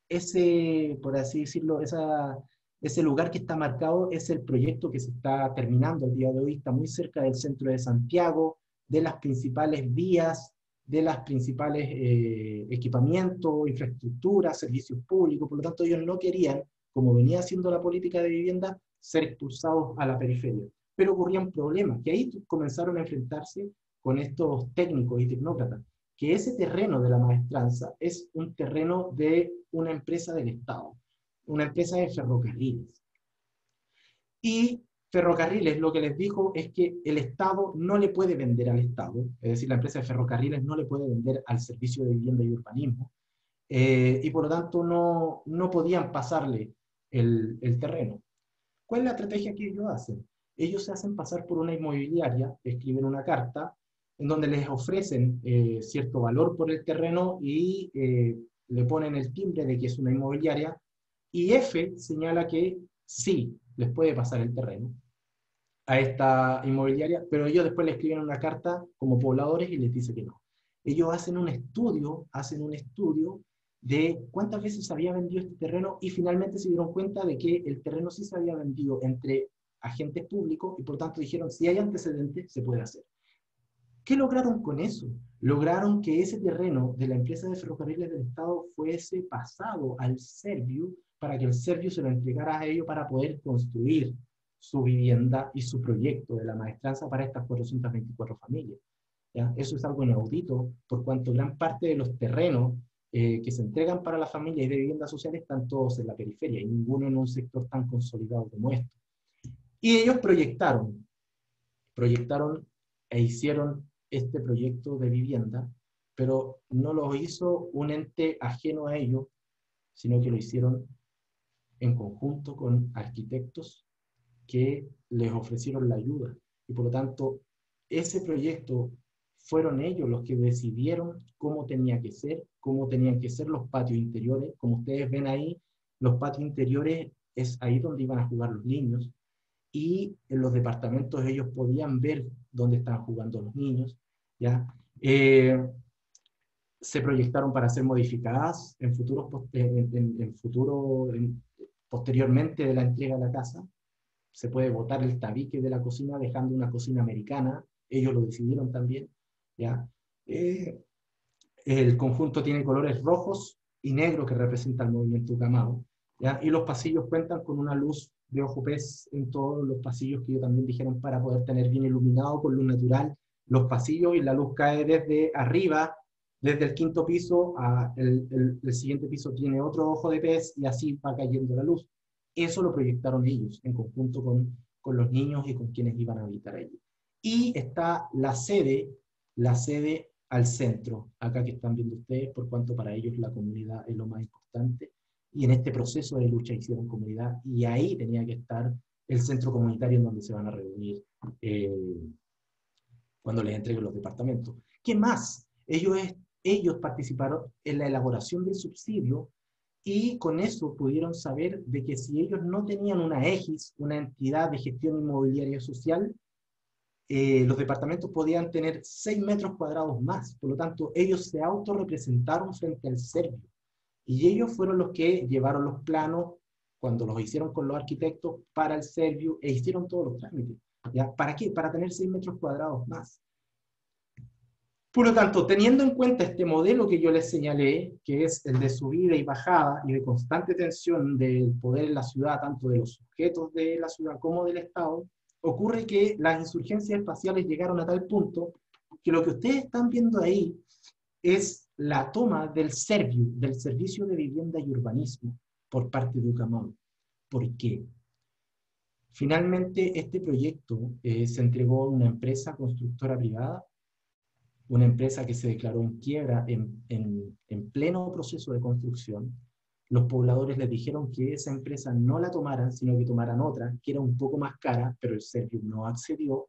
ese, por así decirlo, esa, ese lugar que está marcado es el proyecto que se está terminando el día de hoy, está muy cerca del centro de Santiago, de las principales vías, de las principales eh, equipamientos, infraestructuras, servicios públicos, por lo tanto ellos no querían, como venía haciendo la política de vivienda, ser expulsados a la periferia. Pero ocurrían problemas, que ahí comenzaron a enfrentarse con estos técnicos y tecnócratas, que ese terreno de la maestranza es un terreno de una empresa del Estado una empresa de ferrocarriles. Y Ferrocarriles lo que les dijo es que el Estado no le puede vender al Estado, es decir, la empresa de ferrocarriles no le puede vender al servicio de vivienda y urbanismo, eh, y por lo tanto no, no podían pasarle el, el, terreno. ¿Cuál es la estrategia que ellos hacen? Ellos se hacen pasar por una inmobiliaria, escriben una carta en donde les ofrecen eh, cierto valor por el terreno y eh, le ponen el timbre de que es una inmobiliaria y F señala que sí, les puede pasar el terreno a esta inmobiliaria, pero ellos después le escriben una carta como pobladores y les dice que no. Ellos hacen un estudio, hacen un estudio de cuántas veces se había vendido este terreno y finalmente se dieron cuenta de que el terreno sí se había vendido entre agentes públicos y por tanto dijeron, si hay antecedentes, se puede hacer. ¿Qué lograron con eso? Lograron que ese terreno de la empresa de ferrocarriles del Estado fuese pasado al Servio para que el Servio se lo entregara a ellos para poder construir su vivienda y su proyecto de la maestranza para estas 424 familias. ¿ya? Eso es algo inaudito, por cuanto gran parte de los terrenos eh, que se entregan para las familias y de vivienda social están todos en la periferia y ninguno en un sector tan consolidado como este. Y ellos proyectaron, proyectaron e hicieron este proyecto de vivienda, pero no lo hizo un ente ajeno a ellos, sino que lo hicieron en conjunto con arquitectos que les ofrecieron la ayuda. Y por lo tanto, ese proyecto fueron ellos los que decidieron cómo tenía que ser, cómo tenían que ser los patios interiores. Como ustedes ven ahí, los patios interiores es ahí donde iban a jugar los niños. Y en los departamentos ellos podían ver dónde estaban jugando los niños. ¿ya? Eh, se proyectaron para ser modificadas en futuros, en, futuro, Posteriormente de la entrega de la casa, se puede botar el tabique de la cocina dejando una cocina americana, ellos lo decidieron también, ¿ya? Eh, el conjunto tiene colores rojos y negros que representan el movimiento Camao, ¿ya? Y los pasillos cuentan con una luz de ojo pez en todos los pasillos que ellos también dijeron para poder tener bien iluminado con luz natural los pasillos y la luz cae desde arriba desde el quinto piso, a el, el, siguiente piso tiene otro ojo de pez y así va cayendo la luz. Eso lo proyectaron ellos en conjunto con, con los niños y con quienes iban a habitar allí. Y está la sede, la sede al centro, acá que están viendo ustedes, por cuanto para ellos la comunidad es lo más importante. Y en este proceso de lucha hicieron comunidad y ahí tenía que estar el centro comunitario en donde se van a reunir eh, cuando les entreguen los departamentos. ¿Qué más? Ellos, ellos participaron en la elaboración del subsidio y con eso pudieron saber de que si ellos no tenían una EGIS, una entidad de gestión inmobiliaria social, eh, los departamentos podían tener 6 metros cuadrados más. Por lo tanto, ellos se autorrepresentaron frente al serbio. Y ellos fueron los que llevaron los planos, cuando los hicieron con los arquitectos, para el serbio e hicieron todos los trámites. ¿Ya? ¿Para qué? Para tener 6 metros cuadrados más. Por lo tanto, teniendo en cuenta este modelo que yo les señalé, que es el de subida y bajada y de constante tensión del poder en la ciudad, tanto de los sujetos de la ciudad como del Estado, ocurre que las insurgencias espaciales llegaron a tal punto que lo que ustedes están viendo ahí es la toma del Serviu, del Servicio de Vivienda y Urbanismo, por parte de Ucamón. ¿Por qué? Finalmente, este proyecto eh, se entregó a una empresa constructora privada una empresa que se declaró en quiebra en, en, pleno proceso de construcción, los pobladores les dijeron que esa empresa no la tomaran, sino que tomaran otra, que era un poco más cara, pero el Servio no accedió,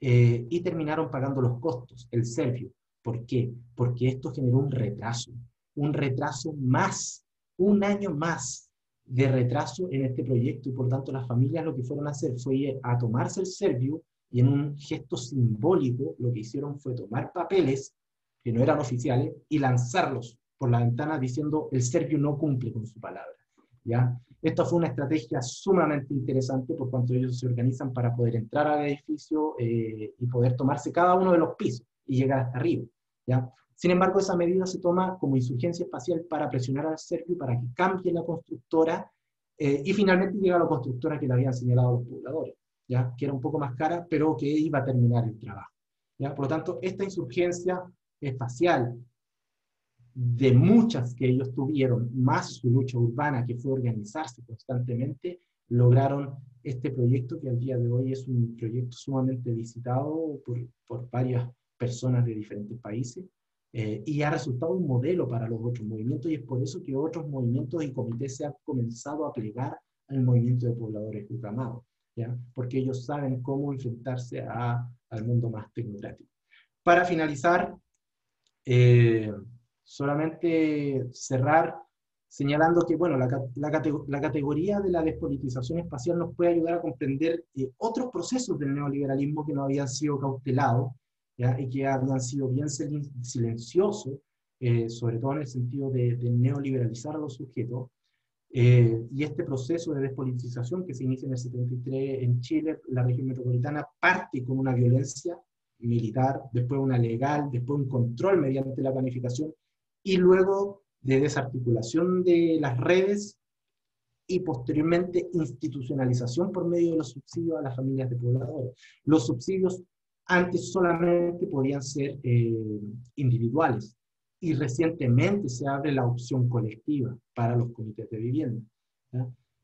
eh, y terminaron pagando los costos, el Servio. ¿Por qué? Porque esto generó un retraso, un retraso más, un año más de retraso en este proyecto, y por tanto las familias lo que fueron a hacer fue a tomarse el Servio y en un gesto simbólico lo que hicieron fue tomar papeles que no eran oficiales y lanzarlos por la ventana diciendo el serbio no cumple con su palabra. ¿ya? Esto fue una estrategia sumamente interesante por cuanto ellos se organizan para poder entrar al edificio eh, y poder tomarse cada uno de los pisos y llegar hasta arriba. ¿ya? Sin embargo, esa medida se toma como insurgencia espacial para presionar al serbio para que cambie la constructora eh, y finalmente llega a la constructora que le habían señalado los pobladores que era un poco más cara, pero que iba a terminar el trabajo. ¿ya? Por lo tanto, esta insurgencia espacial, de muchas que ellos tuvieron, más su lucha urbana, que fue organizarse constantemente, lograron este proyecto que al día de hoy es un proyecto sumamente visitado por, por varias personas de diferentes países eh, y ha resultado un modelo para los otros movimientos y es por eso que otros movimientos y comités se han comenzado a plegar al movimiento de pobladores Ucamados porque ellos saben cómo enfrentarse a, al mundo más tecnocrático. Para finalizar, eh, solamente cerrar señalando que bueno, la, la, la, categoría de la despolitización espacial nos puede ayudar a comprender eh, otros procesos del neoliberalismo que no habían sido cautelados y que habían sido bien silenciosos, eh, sobre todo en el sentido de, de neoliberalizar a los sujetos, eh, y este proceso de despolitización que se inicia en el 73 en Chile, la región metropolitana, parte con una violencia militar, después una legal, después un control mediante la planificación y luego de desarticulación de las redes y posteriormente institucionalización por medio de los subsidios a las familias de pobladores. Los subsidios antes solamente podían ser eh, individuales, y recientemente se abre la opción colectiva para los comités de vivienda.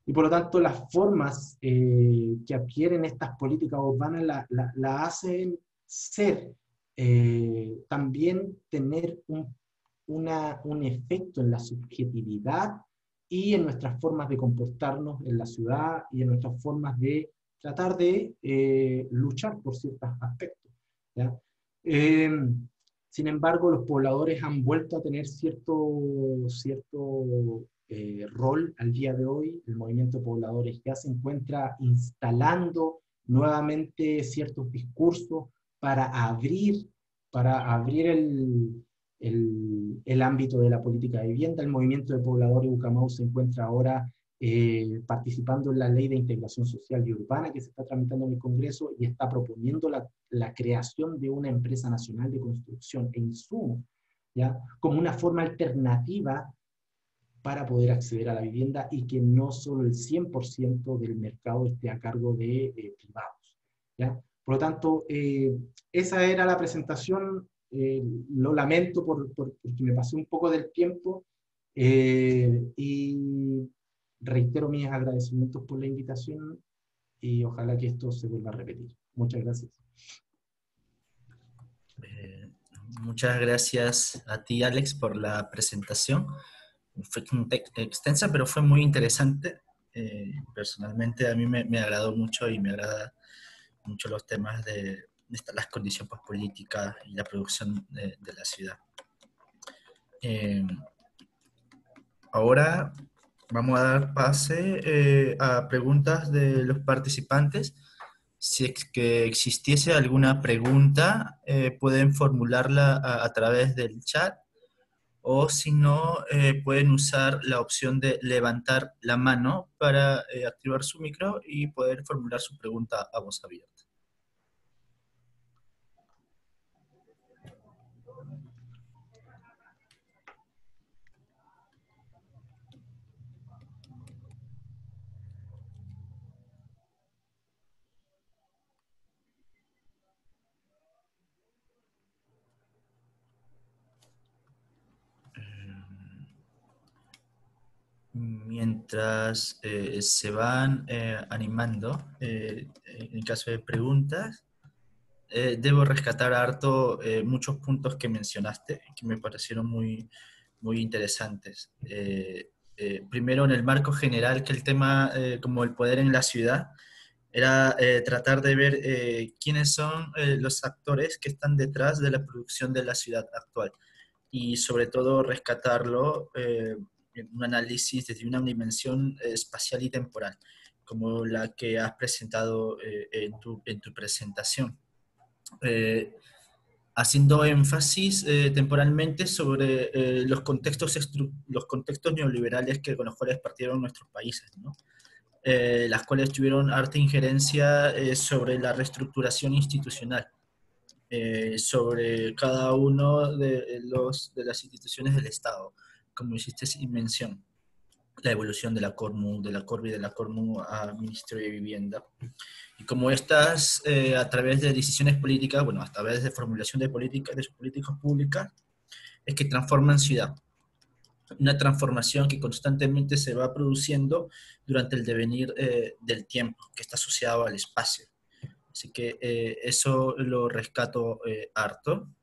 Y por lo tanto, las formas eh, que adquieren estas políticas urbanas la, la, hacen ser eh, también tener un, una, un efecto en la subjetividad y en nuestras formas de comportarnos en la ciudad y en nuestras formas de tratar de eh, luchar por ciertos aspectos. ¿ya? Sin embargo, los pobladores han vuelto a tener cierto, cierto eh, rol al día de hoy. El movimiento de pobladores ya se encuentra instalando nuevamente ciertos discursos para abrir, para abrir el, el, el, ámbito de la política de vivienda. El movimiento de pobladores Ucamau se encuentra ahora eh, participando en la ley de integración social y urbana que se está tramitando en el Congreso y está proponiendo la, la creación de una empresa nacional de construcción e insumos, ¿ya? como una forma alternativa para poder acceder a la vivienda y que no solo el 100% del mercado esté a cargo de eh, privados. ¿ya? Por lo tanto, eh, esa era la presentación. lo lamento por, por, porque me pasé un poco del tiempo. y reitero mis agradecimientos por la invitación y ojalá que esto se vuelva a repetir. Muchas gracias. Eh, muchas gracias a ti, Alex, por la presentación. Fue extensa, pero fue muy interesante. Eh, personalmente a mí me, me, agradó mucho y me agrada mucho los temas de, las condiciones políticas y la producción de, la ciudad. Eh, ahora vamos a dar pase eh, a preguntas de los participantes. Si es que existiese alguna pregunta, eh, pueden formularla a, través del chat o si no, pueden usar la opción de levantar la mano para activar su micro y poder formular su pregunta a voz abierta. Mientras eh, se van eh, animando, eh, en caso de preguntas, debo rescatar harto muchos puntos que mencionaste, que me parecieron muy, muy interesantes. primero, en el marco general, que el tema como el poder en la ciudad, era tratar de ver quiénes son los actores que están detrás de la producción de la ciudad actual y sobre todo rescatarlo un análisis desde una dimensión eh, espacial y temporal, como la que has presentado eh, en, tu, en, tu, presentación. Eh, haciendo énfasis temporalmente sobre los, contextos los contextos neoliberales que, con los cuales partieron nuestros países, ¿no? las cuales tuvieron harta injerencia sobre la reestructuración institucional, sobre cada uno de, los, de las instituciones del Estado como hiciste mención, la evolución de la CORMU, de la CORBI, de la CORMU a Ministerio de Vivienda. Y como estas, eh, a través de decisiones políticas, bueno, a través de formulación de políticas, de políticas públicas, es que transforman ciudad. Una transformación que constantemente se va produciendo durante el devenir eh, del tiempo, que está asociado al espacio. Así que eh, eso lo rescato harto.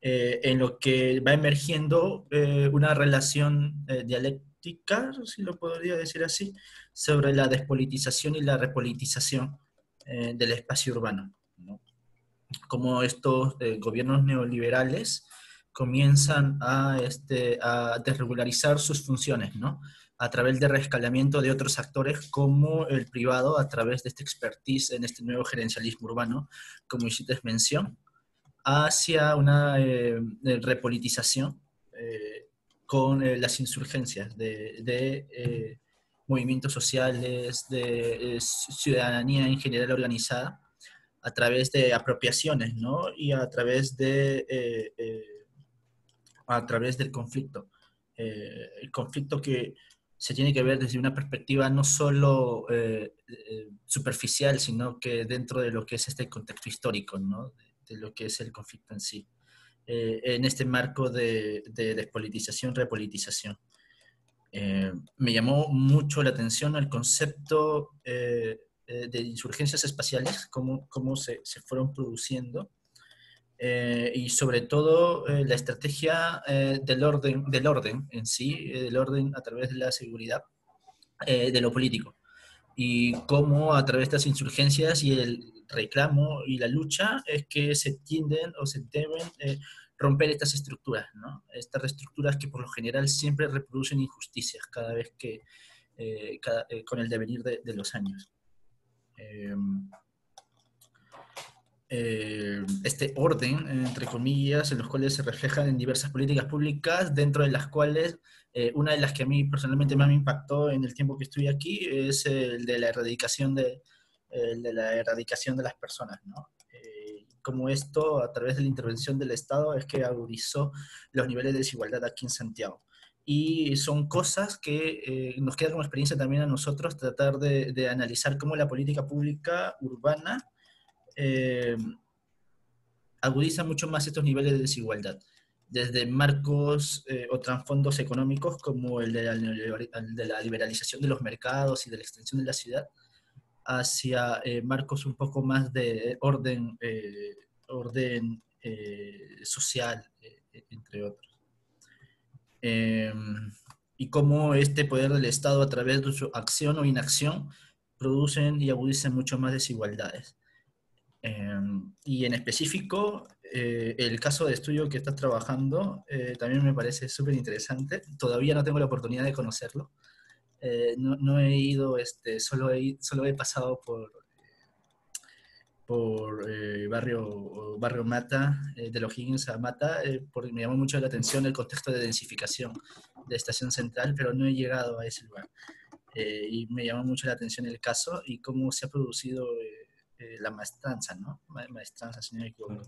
Eh, en lo que va emergiendo eh, una relación eh, dialéctica, si lo podría decir así, sobre la despolitización y la repolitización del espacio urbano. Como estos gobiernos neoliberales comienzan a, este, a desregularizar sus funciones, ¿no? a través del rescalamiento de otros actores como el privado, a través de este expertise en este nuevo gerencialismo urbano, como hiciste mención, hacia una eh, repolitización eh, con eh, las insurgencias de, movimientos sociales, de ciudadanía en general organizada, a través de apropiaciones, ¿no? Y a través, de, a través del conflicto. el conflicto que se tiene que ver desde una perspectiva no solo superficial, sino que dentro de lo que es este contexto histórico, ¿no? De lo que es el conflicto en sí, eh, en este marco de, despolitización, repolitización. Eh, me llamó mucho la atención el concepto eh, de insurgencias espaciales, cómo, cómo se, se fueron produciendo, y sobre todo la estrategia del, orden, del orden en sí, del orden a través de la seguridad, de lo político y cómo a través de estas insurgencias y el reclamo y la lucha es que se tienden o se deben eh, romper estas estructuras. Estas estructuras que por lo general siempre reproducen injusticias cada vez que, eh, eh, con el devenir de, de los años. Em, este orden, entre comillas, en los cuales se reflejan en diversas políticas públicas, dentro de las cuales una de las que a mí personalmente más me impactó en el tiempo que estoy aquí es el de la erradicación de, de la erradicación de las personas, ¿no? Eh, como esto, a través de la intervención del Estado, es que agudizó los niveles de desigualdad aquí en Santiago. Y son cosas que eh, nos queda como experiencia también a nosotros tratar de, analizar cómo la política pública urbana eh, agudiza mucho más estos niveles de desigualdad desde marcos o trasfondos económicos como el de, la, el de, la, liberalización de los mercados y de la extensión de la ciudad, hacia marcos un poco más de orden, orden social, entre otros. Em, y cómo este poder del Estado a través de su acción o inacción producen y agudizan mucho más desigualdades. Y en específico, eh, el caso de estudio que estás trabajando eh, también me parece súper interesante. Todavía no tengo la oportunidad de conocerlo. Eh, no, no, he ido, este, solo, he, solo he pasado por, por barrio, barrio Mata, de los Higgins a Mata, porque me llamó mucho la atención el contexto de densificación de Estación Central, pero no he llegado a ese lugar. y me llamó mucho la atención el caso y cómo se ha producido eh, la maestranza, ¿no? Maestranza, si no me equivoco.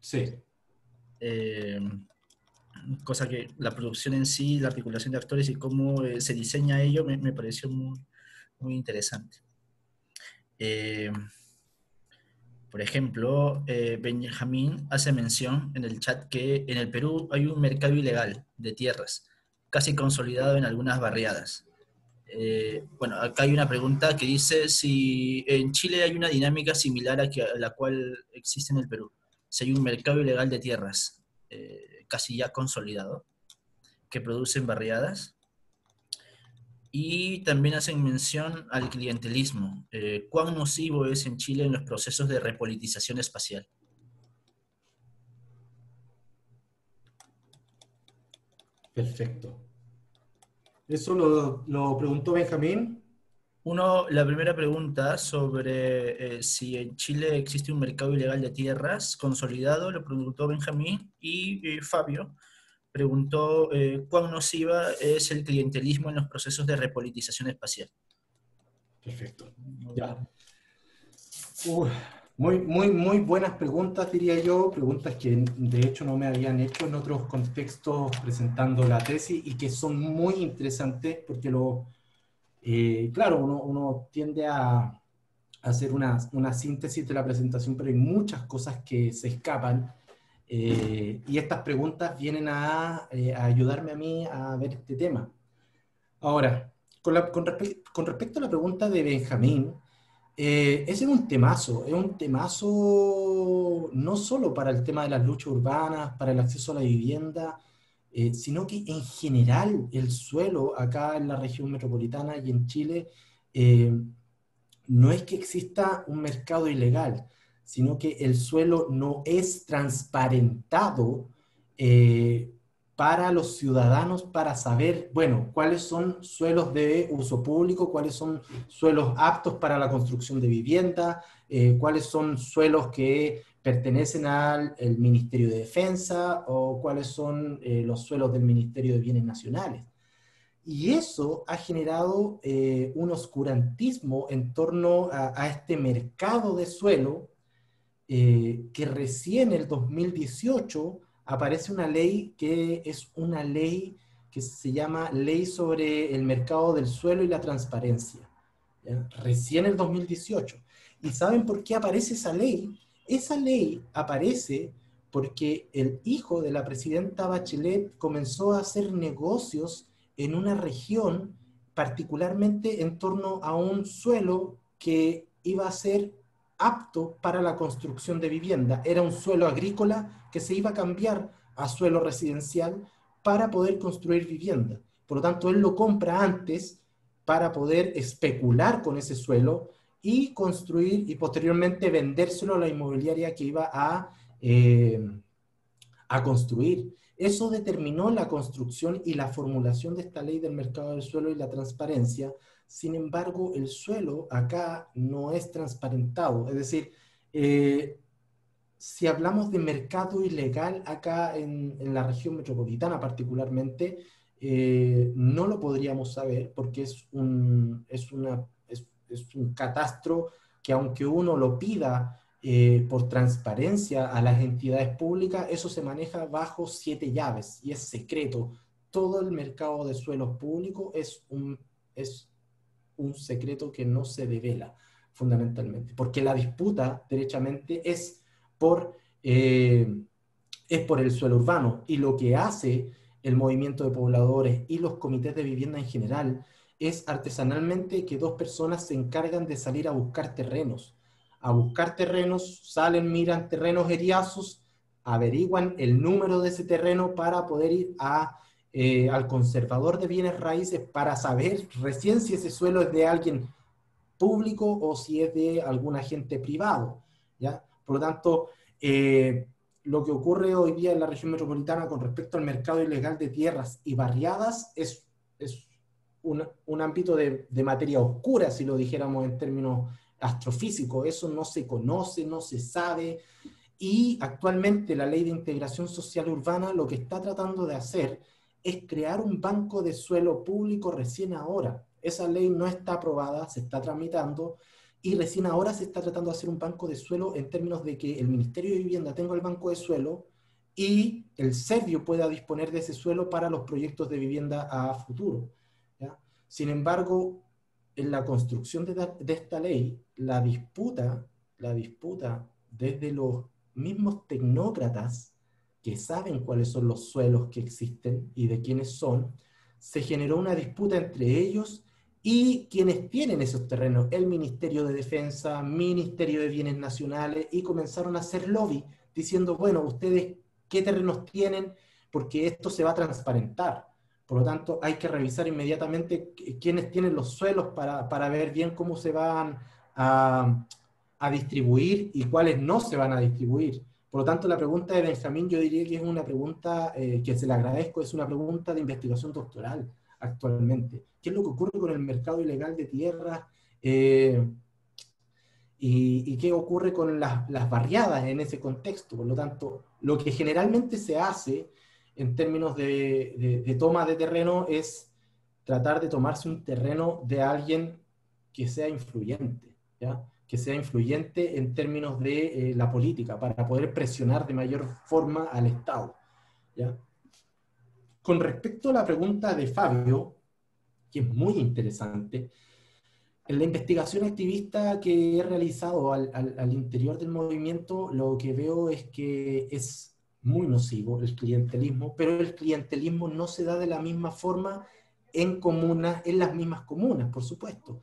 Sí. Eh, cosa que la producción en sí, la articulación de actores y cómo eh, se diseña ello me, pareció muy, interesante. por ejemplo, Benjamín hace mención en el chat que en el Perú hay un mercado ilegal de tierras, casi consolidado en algunas barriadas. Eh, bueno, acá hay una pregunta que dice si en Chile hay una dinámica similar a, la cual existe en el Perú. Si hay un mercado ilegal de tierras eh, casi ya consolidado que producen barriadas. Y también hacen mención al clientelismo. Eh, ¿Cuán nocivo es en Chile en los procesos de repolitización espacial? Perfecto. Eso lo, lo preguntó Benjamín. Uno, la primera pregunta sobre eh, si en Chile existe un mercado ilegal de tierras consolidado, lo preguntó Benjamín y eh, Fabio preguntó eh, cuán nociva es el clientelismo en los procesos de repolitización espacial. Perfecto. Ya. Muy, muy, muy buenas preguntas, diría yo, preguntas que de hecho no me habían hecho en otros contextos presentando la tesis y que son muy interesantes porque lo, eh, claro, uno, uno, tiende a, hacer una, una, síntesis de la presentación, pero hay muchas cosas que se escapan eh, y estas preguntas vienen a, eh, a, ayudarme a mí a ver este tema. Ahora, con, la, con, con respecto a la pregunta de Benjamín, eh, ese es un temazo, es un temazo no solo para el tema de las luchas urbanas, para el acceso a la vivienda, eh, sino que en general el suelo acá en la región metropolitana y en Chile eh, no es que exista un mercado ilegal, sino que el suelo no es transparentado para los ciudadanos para saber, bueno, cuáles son suelos de uso público, cuáles son suelos aptos para la construcción de vivienda, eh, cuáles son suelos que pertenecen al Ministerio de Defensa o cuáles son eh, los suelos del Ministerio de Bienes Nacionales. Y eso ha generado eh, un oscurantismo en torno a, a este mercado de suelo que recién en el 2018 aparece una ley que es una ley que se llama Ley sobre el Mercado del Suelo y la Transparencia, recién en el 2018. ¿Y saben por qué aparece esa ley? Esa ley aparece porque el hijo de la presidenta Bachelet comenzó a hacer negocios en una región, particularmente en torno a un suelo que iba a ser apto para la construcción de vivienda. Era un suelo agrícola que se iba a cambiar a suelo residencial para poder construir vivienda. Por lo tanto, él lo compra antes para poder especular con ese suelo y construir y posteriormente vendérselo a la inmobiliaria que iba a, eh, a construir. Eso determinó la construcción y la formulación de esta ley del mercado del suelo y la transparencia, sin embargo, el suelo acá no es transparentado. Es decir, eh, si hablamos de mercado ilegal acá en, la región metropolitana particularmente, eh, no lo podríamos saber porque es un, es, una, es, un catastro que aunque uno lo pida eh, por transparencia a las entidades públicas, eso se maneja bajo siete llaves y es secreto. Todo el mercado de suelos públicos es un, es un secreto que no se devela fundamentalmente, porque la disputa derechamente es por, eh, es por el suelo urbano y lo que hace el movimiento de pobladores y los comités de vivienda en general es artesanalmente que dos personas se encargan de salir a buscar terrenos. A buscar terrenos, salen, miran terrenos eriazos, averiguan el número de ese terreno para poder ir a, eh, al conservador de bienes raíces para saber recién si ese suelo es de alguien público o si es de algún agente privado. ¿ya? Por lo tanto, eh, lo que ocurre hoy día en la región metropolitana con respecto al mercado ilegal de tierras y barriadas es, es un, un ámbito de, de, materia oscura, si lo dijéramos en términos astrofísicos. Eso no se conoce, no se sabe. Y actualmente la ley de integración social urbana lo que está tratando de hacer es crear un banco de suelo público recién ahora. Esa ley no está aprobada, se está tramitando y recién ahora se está tratando de hacer un banco de suelo en términos de que el Ministerio de Vivienda tenga el banco de suelo y el Servio pueda disponer de ese suelo para los proyectos de vivienda a futuro. Sin embargo, en la construcción de, esta ley, la disputa, la disputa desde los mismos tecnócratas que saben cuáles son los suelos que existen y de quiénes son, se generó una disputa entre ellos y quienes tienen esos terrenos, el Ministerio de Defensa, Ministerio de Bienes Nacionales, y comenzaron a hacer lobby diciendo, bueno, ustedes qué terrenos tienen, porque esto se va a transparentar. Por lo tanto, hay que revisar inmediatamente quiénes tienen los suelos para, para ver bien cómo se van a, a, distribuir y cuáles no se van a distribuir. Por lo tanto, la pregunta de Benjamín yo diría que es una pregunta eh, que se le agradezco, es una pregunta de investigación doctoral actualmente. ¿Qué es lo que ocurre con el mercado ilegal de tierras? Eh, y, qué ocurre con las, barriadas en ese contexto? Por lo tanto, lo que generalmente se hace en términos de, toma de terreno es tratar de tomarse un terreno de alguien que sea influyente, ¿ya? que sea influyente en términos de eh, la política, para poder presionar de mayor forma al Estado. ¿ya? Con respecto a la pregunta de Fabio, que es muy interesante, en la investigación activista que he realizado al, al, interior del movimiento, lo que veo es que es muy nocivo el clientelismo, pero el clientelismo no se da de la misma forma en comunas, en las mismas comunas, por supuesto.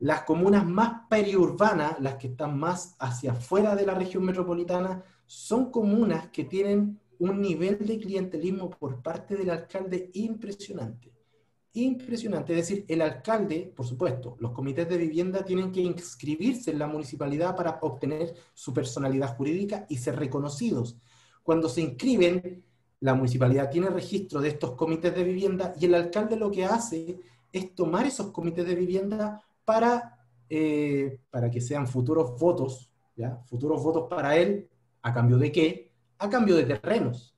Las comunas más periurbanas, las que están más hacia afuera de la región metropolitana, son comunas que tienen un nivel de clientelismo por parte del alcalde impresionante. Impresionante. Es decir, el alcalde, por supuesto, los comités de vivienda tienen que inscribirse en la municipalidad para obtener su personalidad jurídica y ser reconocidos. Cuando se inscriben, la municipalidad tiene registro de estos comités de vivienda y el alcalde lo que hace es tomar esos comités de vivienda para, eh, para que sean futuros votos, ¿ya? Futuros votos para él, ¿a cambio de qué? a cambio de terrenos,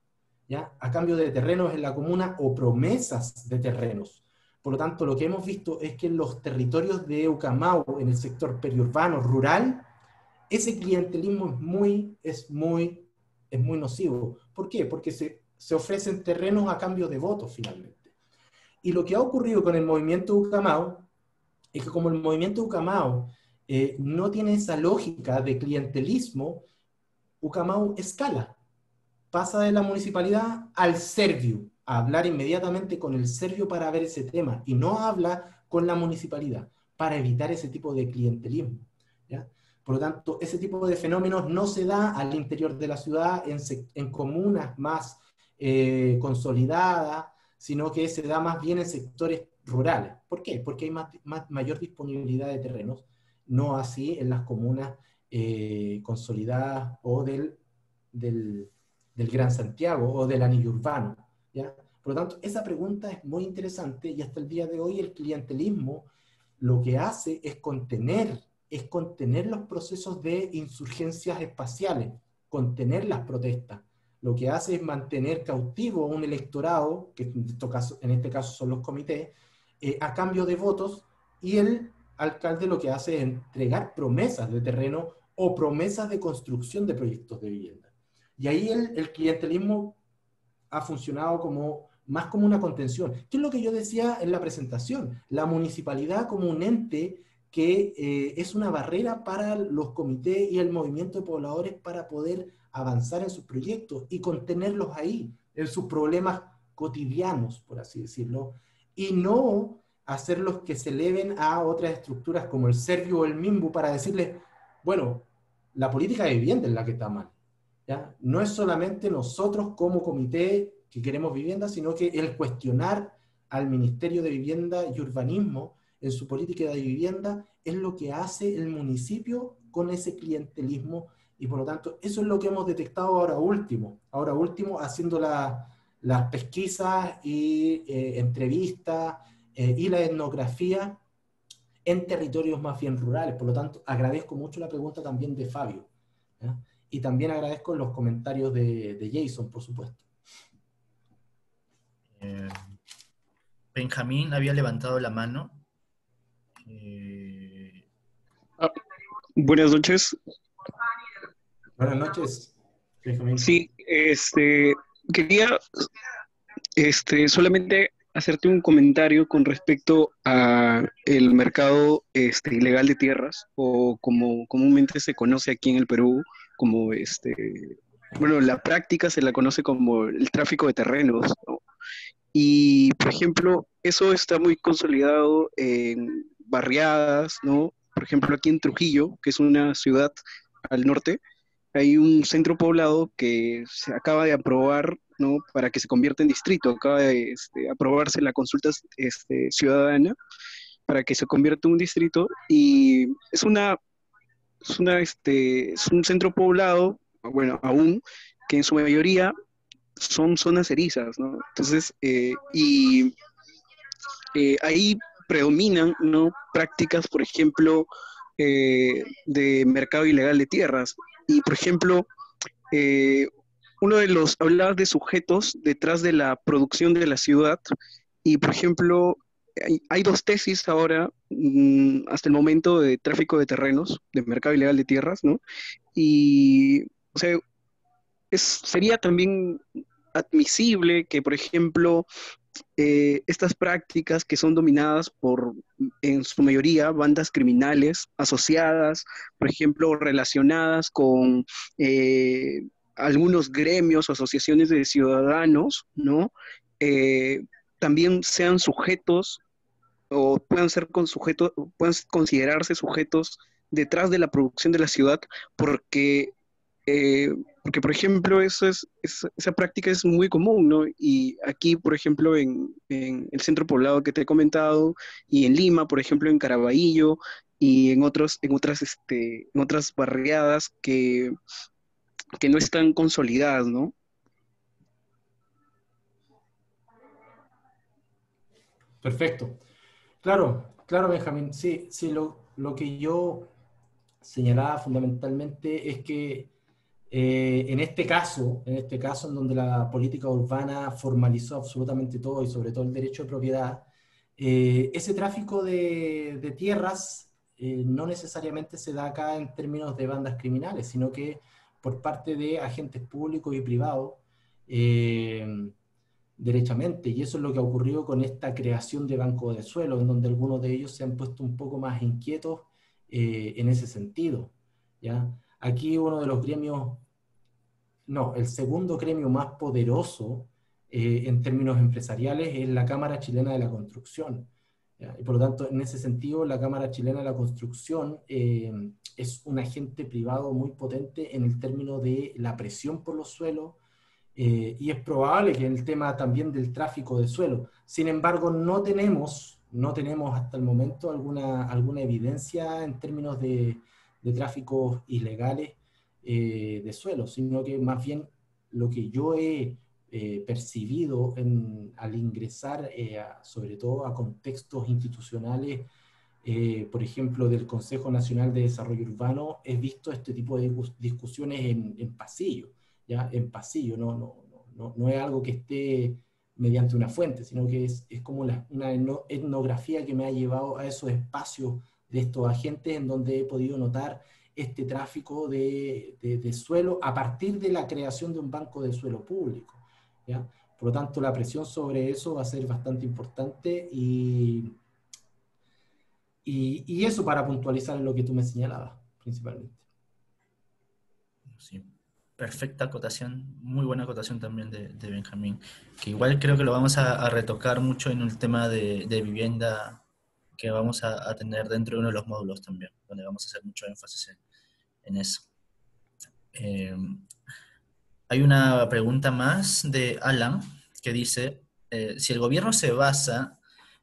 ¿ya? A cambio de terrenos en la comuna o promesas de terrenos. Por lo tanto, lo que hemos visto es que en los territorios de Ucamau, en el sector periurbano, rural, ese clientelismo es muy, es muy, es muy nocivo. ¿Por qué? Porque se, se ofrecen terrenos a cambio de votos finalmente. Y lo que ha ocurrido con el movimiento Ucamau es que como el movimiento Ucamau eh, no tiene esa lógica de clientelismo, Ucamau escala pasa de la municipalidad al servio, a hablar inmediatamente con el servio para ver ese tema y no habla con la municipalidad para evitar ese tipo de clientelismo. Por lo tanto, ese tipo de fenómenos no se da al interior de la ciudad en, comunas más eh, consolidadas, sino que se da más bien en sectores rurales. ¿Por qué? Porque hay mayor disponibilidad de terrenos, no así en las comunas eh, consolidadas o del, del, del Gran Santiago o del anillo urbano. ¿ya? Por lo tanto, esa pregunta es muy interesante y hasta el día de hoy el clientelismo lo que hace es contener, es contener los procesos de insurgencias espaciales, contener las protestas. Lo que hace es mantener cautivo a un electorado, que en, este caso, en este caso son los comités, eh, a cambio de votos, y el alcalde lo que hace es entregar promesas de terreno o promesas de construcción de proyectos de vivienda. Y ahí el, clientelismo ha funcionado como más como una contención. ¿Qué es lo que yo decía en la presentación? La municipalidad como un ente que eh, es una barrera para los comités y el movimiento de pobladores para poder avanzar en sus proyectos y contenerlos ahí, en sus problemas cotidianos, por así decirlo, y no hacerlos que se eleven a otras estructuras como el Servio o el MIMBU para decirles, bueno, la política de vivienda es la que está mal. ¿ya? No es solamente nosotros como comité que queremos vivienda, sino que el cuestionar al Ministerio de Vivienda y Urbanismo en su política de vivienda es lo que hace el municipio con ese clientelismo y por lo tanto eso es lo que hemos detectado ahora último, ahora último haciendo las pesquisas y eh, entrevistas eh, y la etnografía en territorios más bien rurales. Por lo tanto, agradezco mucho la pregunta también de Fabio. Y también agradezco los comentarios de, Jason, por supuesto. Eh, Benjamín había levantado la mano. Ah, buenas noches. Buenas noches. Sí, este, quería este, solamente hacerte un comentario con respecto a el mercado este, ilegal de tierras, o como comúnmente se conoce aquí en el Perú, como este, bueno, la práctica se la conoce como el tráfico de terrenos, Y, por ejemplo, eso está muy consolidado en barriadas, ¿no? Por ejemplo, aquí en Trujillo, que es una ciudad al norte, hay un centro poblado que se acaba de aprobar ¿no? para que se convierta en distrito. Acaba de este, aprobarse la consulta este, ciudadana para que se convierta en un distrito y es una, es una este, es un centro poblado, bueno, aún, que en su mayoría son zonas erizas, ¿no? Entonces, eh, y eh, ahí predominan, ¿no? Prácticas, por ejemplo, eh, de mercado ilegal de tierras. Y, por ejemplo, uno de los, hablabas de sujetos detrás de la producción de la ciudad y, por ejemplo, hay, dos tesis ahora, mm, hasta el momento, de tráfico de terrenos, de mercado ilegal de tierras, ¿no? Y, o sea, es, sería también admisible que, por ejemplo, eh, estas prácticas que son dominadas por, en su mayoría, bandas criminales asociadas, por ejemplo, relacionadas con eh, algunos gremios o asociaciones de ciudadanos, ¿no? Eh, también sean sujetos o puedan ser con puedan considerarse sujetos detrás de la producción de la ciudad, porque, eh, porque por ejemplo, esa práctica es muy común, ¿no? Y aquí, por ejemplo, en, en, el centro poblado que te he comentado, y en Lima, por ejemplo, en Caraballo, y en, otros, en, otras, este, en otras barriadas que que no están consolidadas, ¿no? Perfecto. Claro, claro, Benjamín. Sí, sí, lo, lo que yo señalaba fundamentalmente es que eh, en este caso, en este caso en donde la política urbana formalizó absolutamente todo y sobre todo el derecho de propiedad, eh, ese tráfico de, de tierras eh, no necesariamente se da acá en términos de bandas criminales, sino que por parte de agentes públicos y privados eh, derechamente. Y eso es lo que ha ocurrido con esta creación de bancos de suelo, en donde algunos de ellos se han puesto un poco más inquietos eh, en ese sentido. ¿ya? Aquí uno de los gremios, no, el segundo gremio más poderoso eh, en términos empresariales es la Cámara Chilena de la Construcción. Y por lo tanto, en ese sentido, la Cámara Chilena de la Construcción es un agente privado muy potente en el término de la presión por los suelos eh, y es probable que en el tema también del tráfico de suelo. Sin embargo, no tenemos, no tenemos hasta el momento alguna, alguna evidencia en términos de, de tráficos ilegales eh, de suelo, sino que más bien lo que yo he eh, percibido al ingresar sobre todo a contextos institucionales eh, por ejemplo, del Consejo Nacional de Desarrollo Urbano, he visto este tipo de discusiones en, pasillo, ¿ya? En pasillo, no, no, no, no, es algo que esté mediante una fuente, sino que es, es como una etnografía que me ha llevado a esos espacios de estos agentes en donde he podido notar este tráfico de, de, de, suelo a partir de la creación de un banco de suelo público. ¿ya? Por lo tanto, la presión sobre eso va a ser bastante importante y, y, eso para puntualizar lo que tú me señalabas, principalmente. Sí. perfecta acotación, muy buena acotación también de, Benjamín, que igual creo que lo vamos a, retocar mucho en un tema de, vivienda que vamos a, tener dentro de uno de los módulos también, donde vamos a hacer mucho énfasis en, eso. Eh, hay una pregunta más de Alan que dice, eh, si el gobierno se basa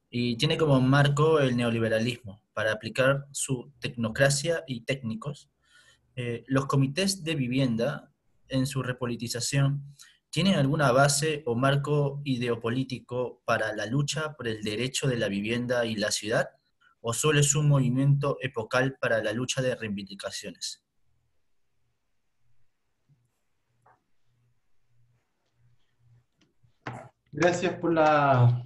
y tiene como marco el neoliberalismo para aplicar su tecnocracia y técnicos, eh, los comités de vivienda en su repolitización tienen alguna base o marco ideopolítico para la lucha por el derecho de la vivienda y la ciudad o solo es un movimiento epocal para la lucha de reivindicaciones? Gracias por la,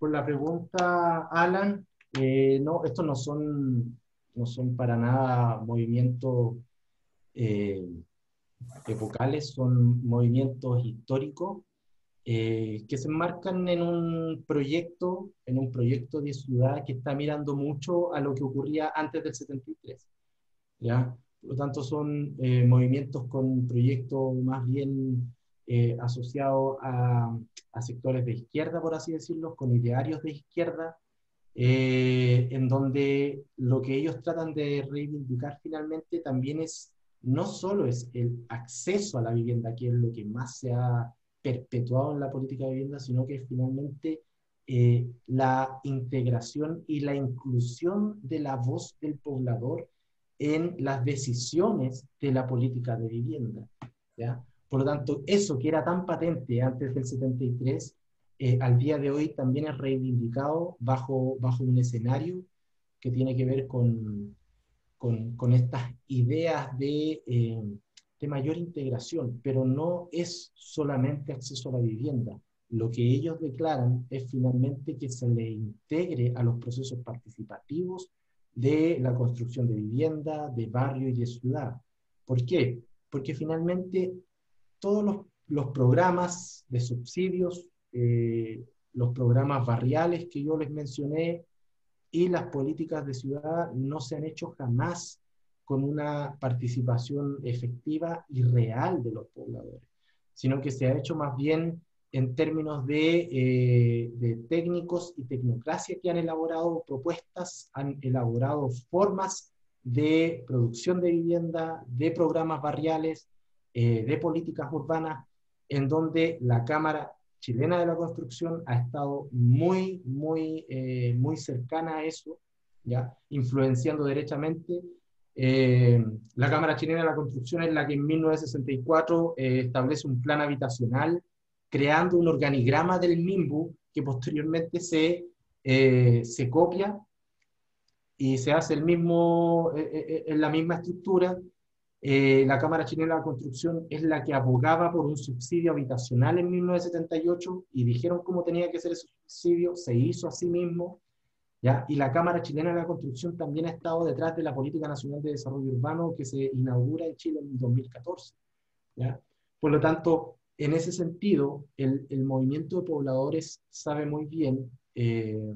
por la pregunta, Alan. Eh, no, estos no son, no son para nada movimientos eh, epocales, son movimientos históricos eh, que se enmarcan en un proyecto, en un proyecto de ciudad que está mirando mucho a lo que ocurría antes del 73. ¿ya? Por lo tanto, son movimientos con proyectos más bien eh, asociado a, sectores de izquierda, por así decirlo, con idearios de izquierda, eh, en donde lo que ellos tratan de reivindicar finalmente también es, no solo es el acceso a la vivienda, que es lo que más se ha perpetuado en la política de vivienda, sino que es finalmente eh, la integración y la inclusión de la voz del poblador en las decisiones de la política de vivienda. ¿ya? Por lo tanto, eso que era tan patente antes del 73, eh, al día de hoy también es reivindicado bajo, bajo un escenario que tiene que ver con, con, con estas ideas de, eh, de mayor integración, pero no es solamente acceso a la vivienda. Lo que ellos declaran es finalmente que se le integre a los procesos participativos de la construcción de vivienda, de barrio y de ciudad. ¿Por qué? Porque finalmente todos los, programas de subsidios, eh, los programas barriales que yo les mencioné y las políticas de ciudad no se han hecho jamás con una participación efectiva y real de los pobladores, sino que se ha hecho más bien en términos de, eh, técnicos y tecnocracia que han elaborado propuestas, han elaborado formas de producción de vivienda, de programas barriales, eh, de políticas urbanas, en donde la Cámara Chilena de la Construcción ha estado muy, muy, eh, muy cercana a eso, ¿ya? influenciando derechamente. Eh, la Cámara Chilena de la Construcción es la que en 1964 establece un plan habitacional, creando un organigrama del MIMBU que posteriormente se, se copia y se hace el mismo, en la misma estructura eh, la Cámara Chilena de la Construcción es la que abogaba por un subsidio habitacional en 1978 y dijeron cómo tenía que ser ese subsidio, se hizo a sí mismo, ¿ya? y la Cámara Chilena de la Construcción también ha estado detrás de la Política Nacional de Desarrollo Urbano que se inaugura en Chile en 2014. ¿ya? Por lo tanto, en ese sentido, el, el movimiento de pobladores sabe muy bien eh,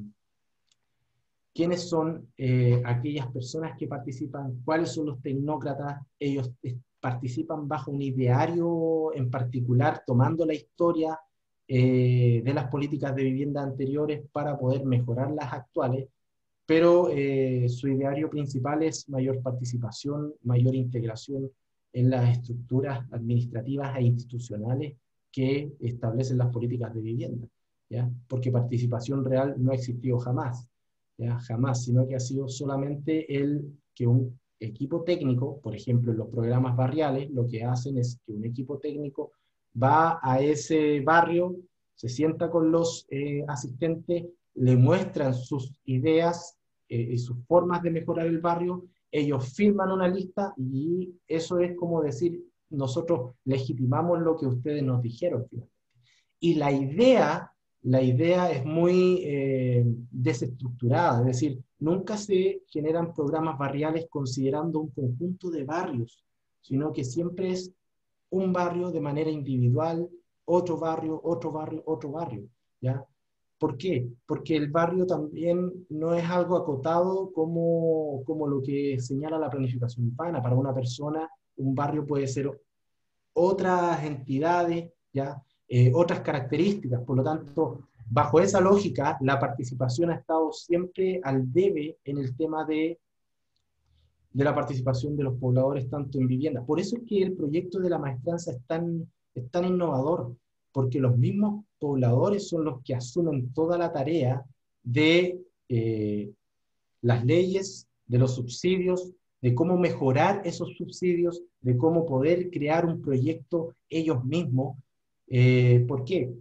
quiénes son eh, aquellas personas que participan, cuáles son los tecnócratas, ellos participan bajo un ideario en particular, tomando la historia eh, de las políticas de vivienda anteriores para poder mejorar las actuales, pero eh, su ideario principal es mayor participación, mayor integración en las estructuras administrativas e institucionales que establecen las políticas de vivienda, ¿ya? porque participación real no ha existido jamás jamás, sino que ha sido solamente el que un equipo técnico, por ejemplo, en los programas barriales, lo que hacen es que un equipo técnico va a ese barrio, se sienta con los eh, asistentes, le muestran sus ideas eh, y sus formas de mejorar el barrio, ellos firman una lista y eso es como decir, nosotros legitimamos lo que ustedes nos dijeron. Y la idea la idea es muy eh, desestructurada, es decir, nunca se generan programas barriales considerando un conjunto de barrios, sino que siempre es un barrio de manera individual, otro barrio, otro barrio, otro barrio, ¿ya? ¿Por qué? Porque el barrio también no es algo acotado como, como lo que señala la planificación urbana. Para una persona, un barrio puede ser otras entidades, ¿ya? Eh, otras características. Por lo tanto, bajo esa lógica, la participación ha estado siempre al debe en el tema de, de la participación de los pobladores tanto en vivienda. Por eso es que el proyecto de la maestranza es tan, es tan innovador, porque los mismos pobladores son los que asumen toda la tarea de eh, las leyes, de los subsidios, de cómo mejorar esos subsidios, de cómo poder crear un proyecto ellos mismos. Eh, ¿Por qué?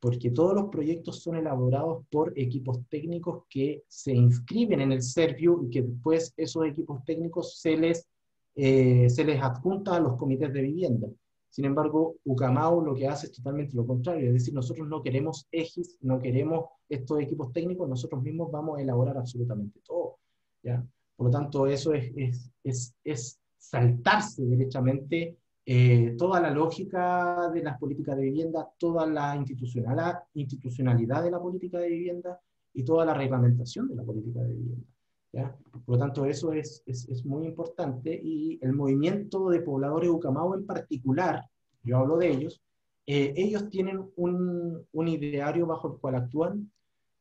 Porque todos los proyectos son elaborados por equipos técnicos que se inscriben en el Serviu y que después esos equipos técnicos se les, eh, se les adjunta a los comités de vivienda. Sin embargo, Ucamau lo que hace es totalmente lo contrario, es decir, nosotros no queremos EGIS, no queremos estos equipos técnicos, nosotros mismos vamos a elaborar absolutamente todo. ¿ya? Por lo tanto, eso es, es, es, es saltarse derechamente eh, toda la lógica de las políticas de vivienda, toda la institucionalidad, de la política de vivienda y toda la reglamentación de la política de vivienda. ¿ya? Por lo tanto, eso es, es, es, muy importante y el movimiento de pobladores Ucamau en particular, yo hablo de ellos, eh, ellos tienen un, un, ideario bajo el cual actúan,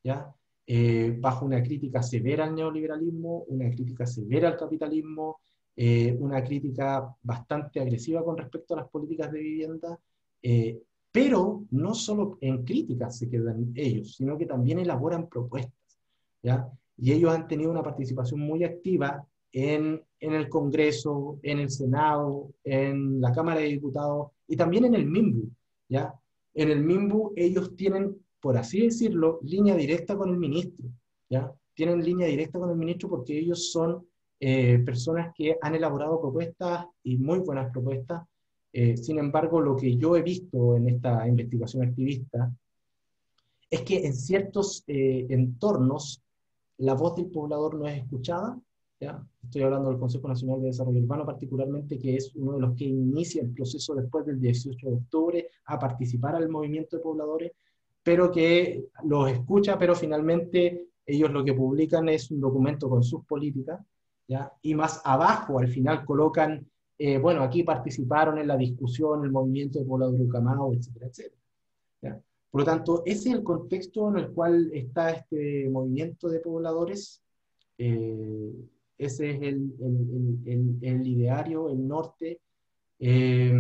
¿ya? Eh, bajo una crítica severa al neoliberalismo, una crítica severa al capitalismo, eh, una crítica bastante agresiva con respecto a las políticas de vivienda, eh, pero no solo en críticas se quedan ellos, sino que también elaboran propuestas. ¿ya? Y ellos han tenido una participación muy activa en, en el Congreso, en el Senado, en la Cámara de Diputados y también en el MIMBU. ¿ya? En el MIMBU ellos tienen por así decirlo, línea directa con el ministro, ¿ya? Tienen línea directa con el ministro porque ellos son eh, personas que han elaborado propuestas y muy buenas propuestas. Eh, sin embargo, lo que yo he visto en esta investigación activista es que en ciertos eh, entornos la voz del poblador no es escuchada. ¿ya? Estoy hablando del Consejo Nacional de Desarrollo Urbano particularmente, que es uno de los que inicia el proceso después del 18 de octubre a participar al movimiento de pobladores pero que los escucha, pero finalmente ellos lo que publican es un documento con sus políticas, y más abajo al final colocan, eh, bueno, aquí participaron en la discusión, el movimiento de poblador Ucamao, etcétera, etcétera. Por lo tanto, ese es el contexto en el cual está este movimiento de pobladores, eh, ese es el, el, el, el, ideario, el norte, eh,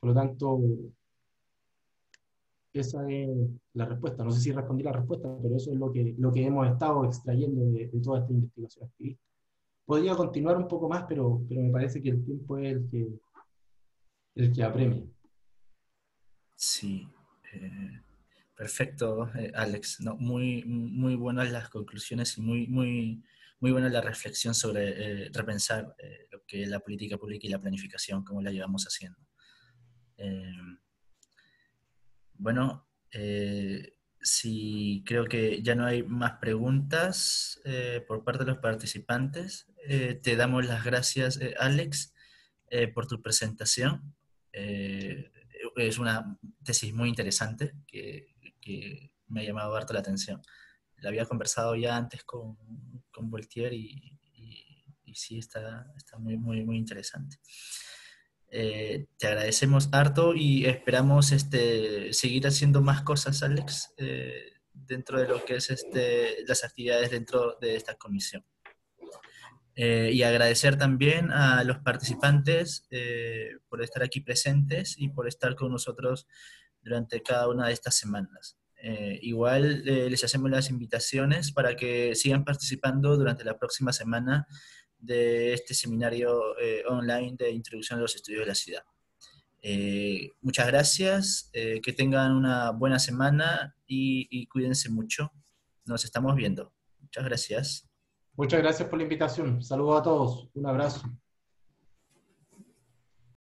por lo tanto, esa es la respuesta. No sé si respondí la respuesta, pero eso es lo que, lo que hemos estado extrayendo de, de toda esta investigación activista. Podría continuar un poco más, pero, pero me parece que el tiempo es el que, el que apremia. Sí, eh, perfecto, eh, Alex. No, muy, muy buenas las conclusiones y muy, muy, muy buena la reflexión sobre eh, repensar lo que es la política pública y la planificación, cómo la llevamos haciendo. Bueno, si creo que ya no hay más preguntas eh, por parte de los participantes, eh, te damos las gracias, eh, Alex, por tu presentación. Es una tesis muy interesante que, me ha llamado harto la atención. La había conversado ya antes con, con Voltier y, y, y, sí está, está muy, muy, muy interesante. Eh, te agradecemos harto y esperamos este, seguir haciendo más cosas, Alex, eh, dentro de lo que es este, las actividades dentro de esta comisión. Eh, y agradecer también a los participantes eh, por estar aquí presentes y por estar con nosotros durante cada una de estas semanas. Eh, igual les hacemos las invitaciones para que sigan participando durante la próxima semana de este seminario eh, online de introducción a los estudios de la ciudad. Eh, muchas gracias, eh, que tengan una buena semana y, y, cuídense mucho. Nos estamos viendo. Muchas gracias. Muchas gracias por la invitación. Saludos a todos. Un abrazo.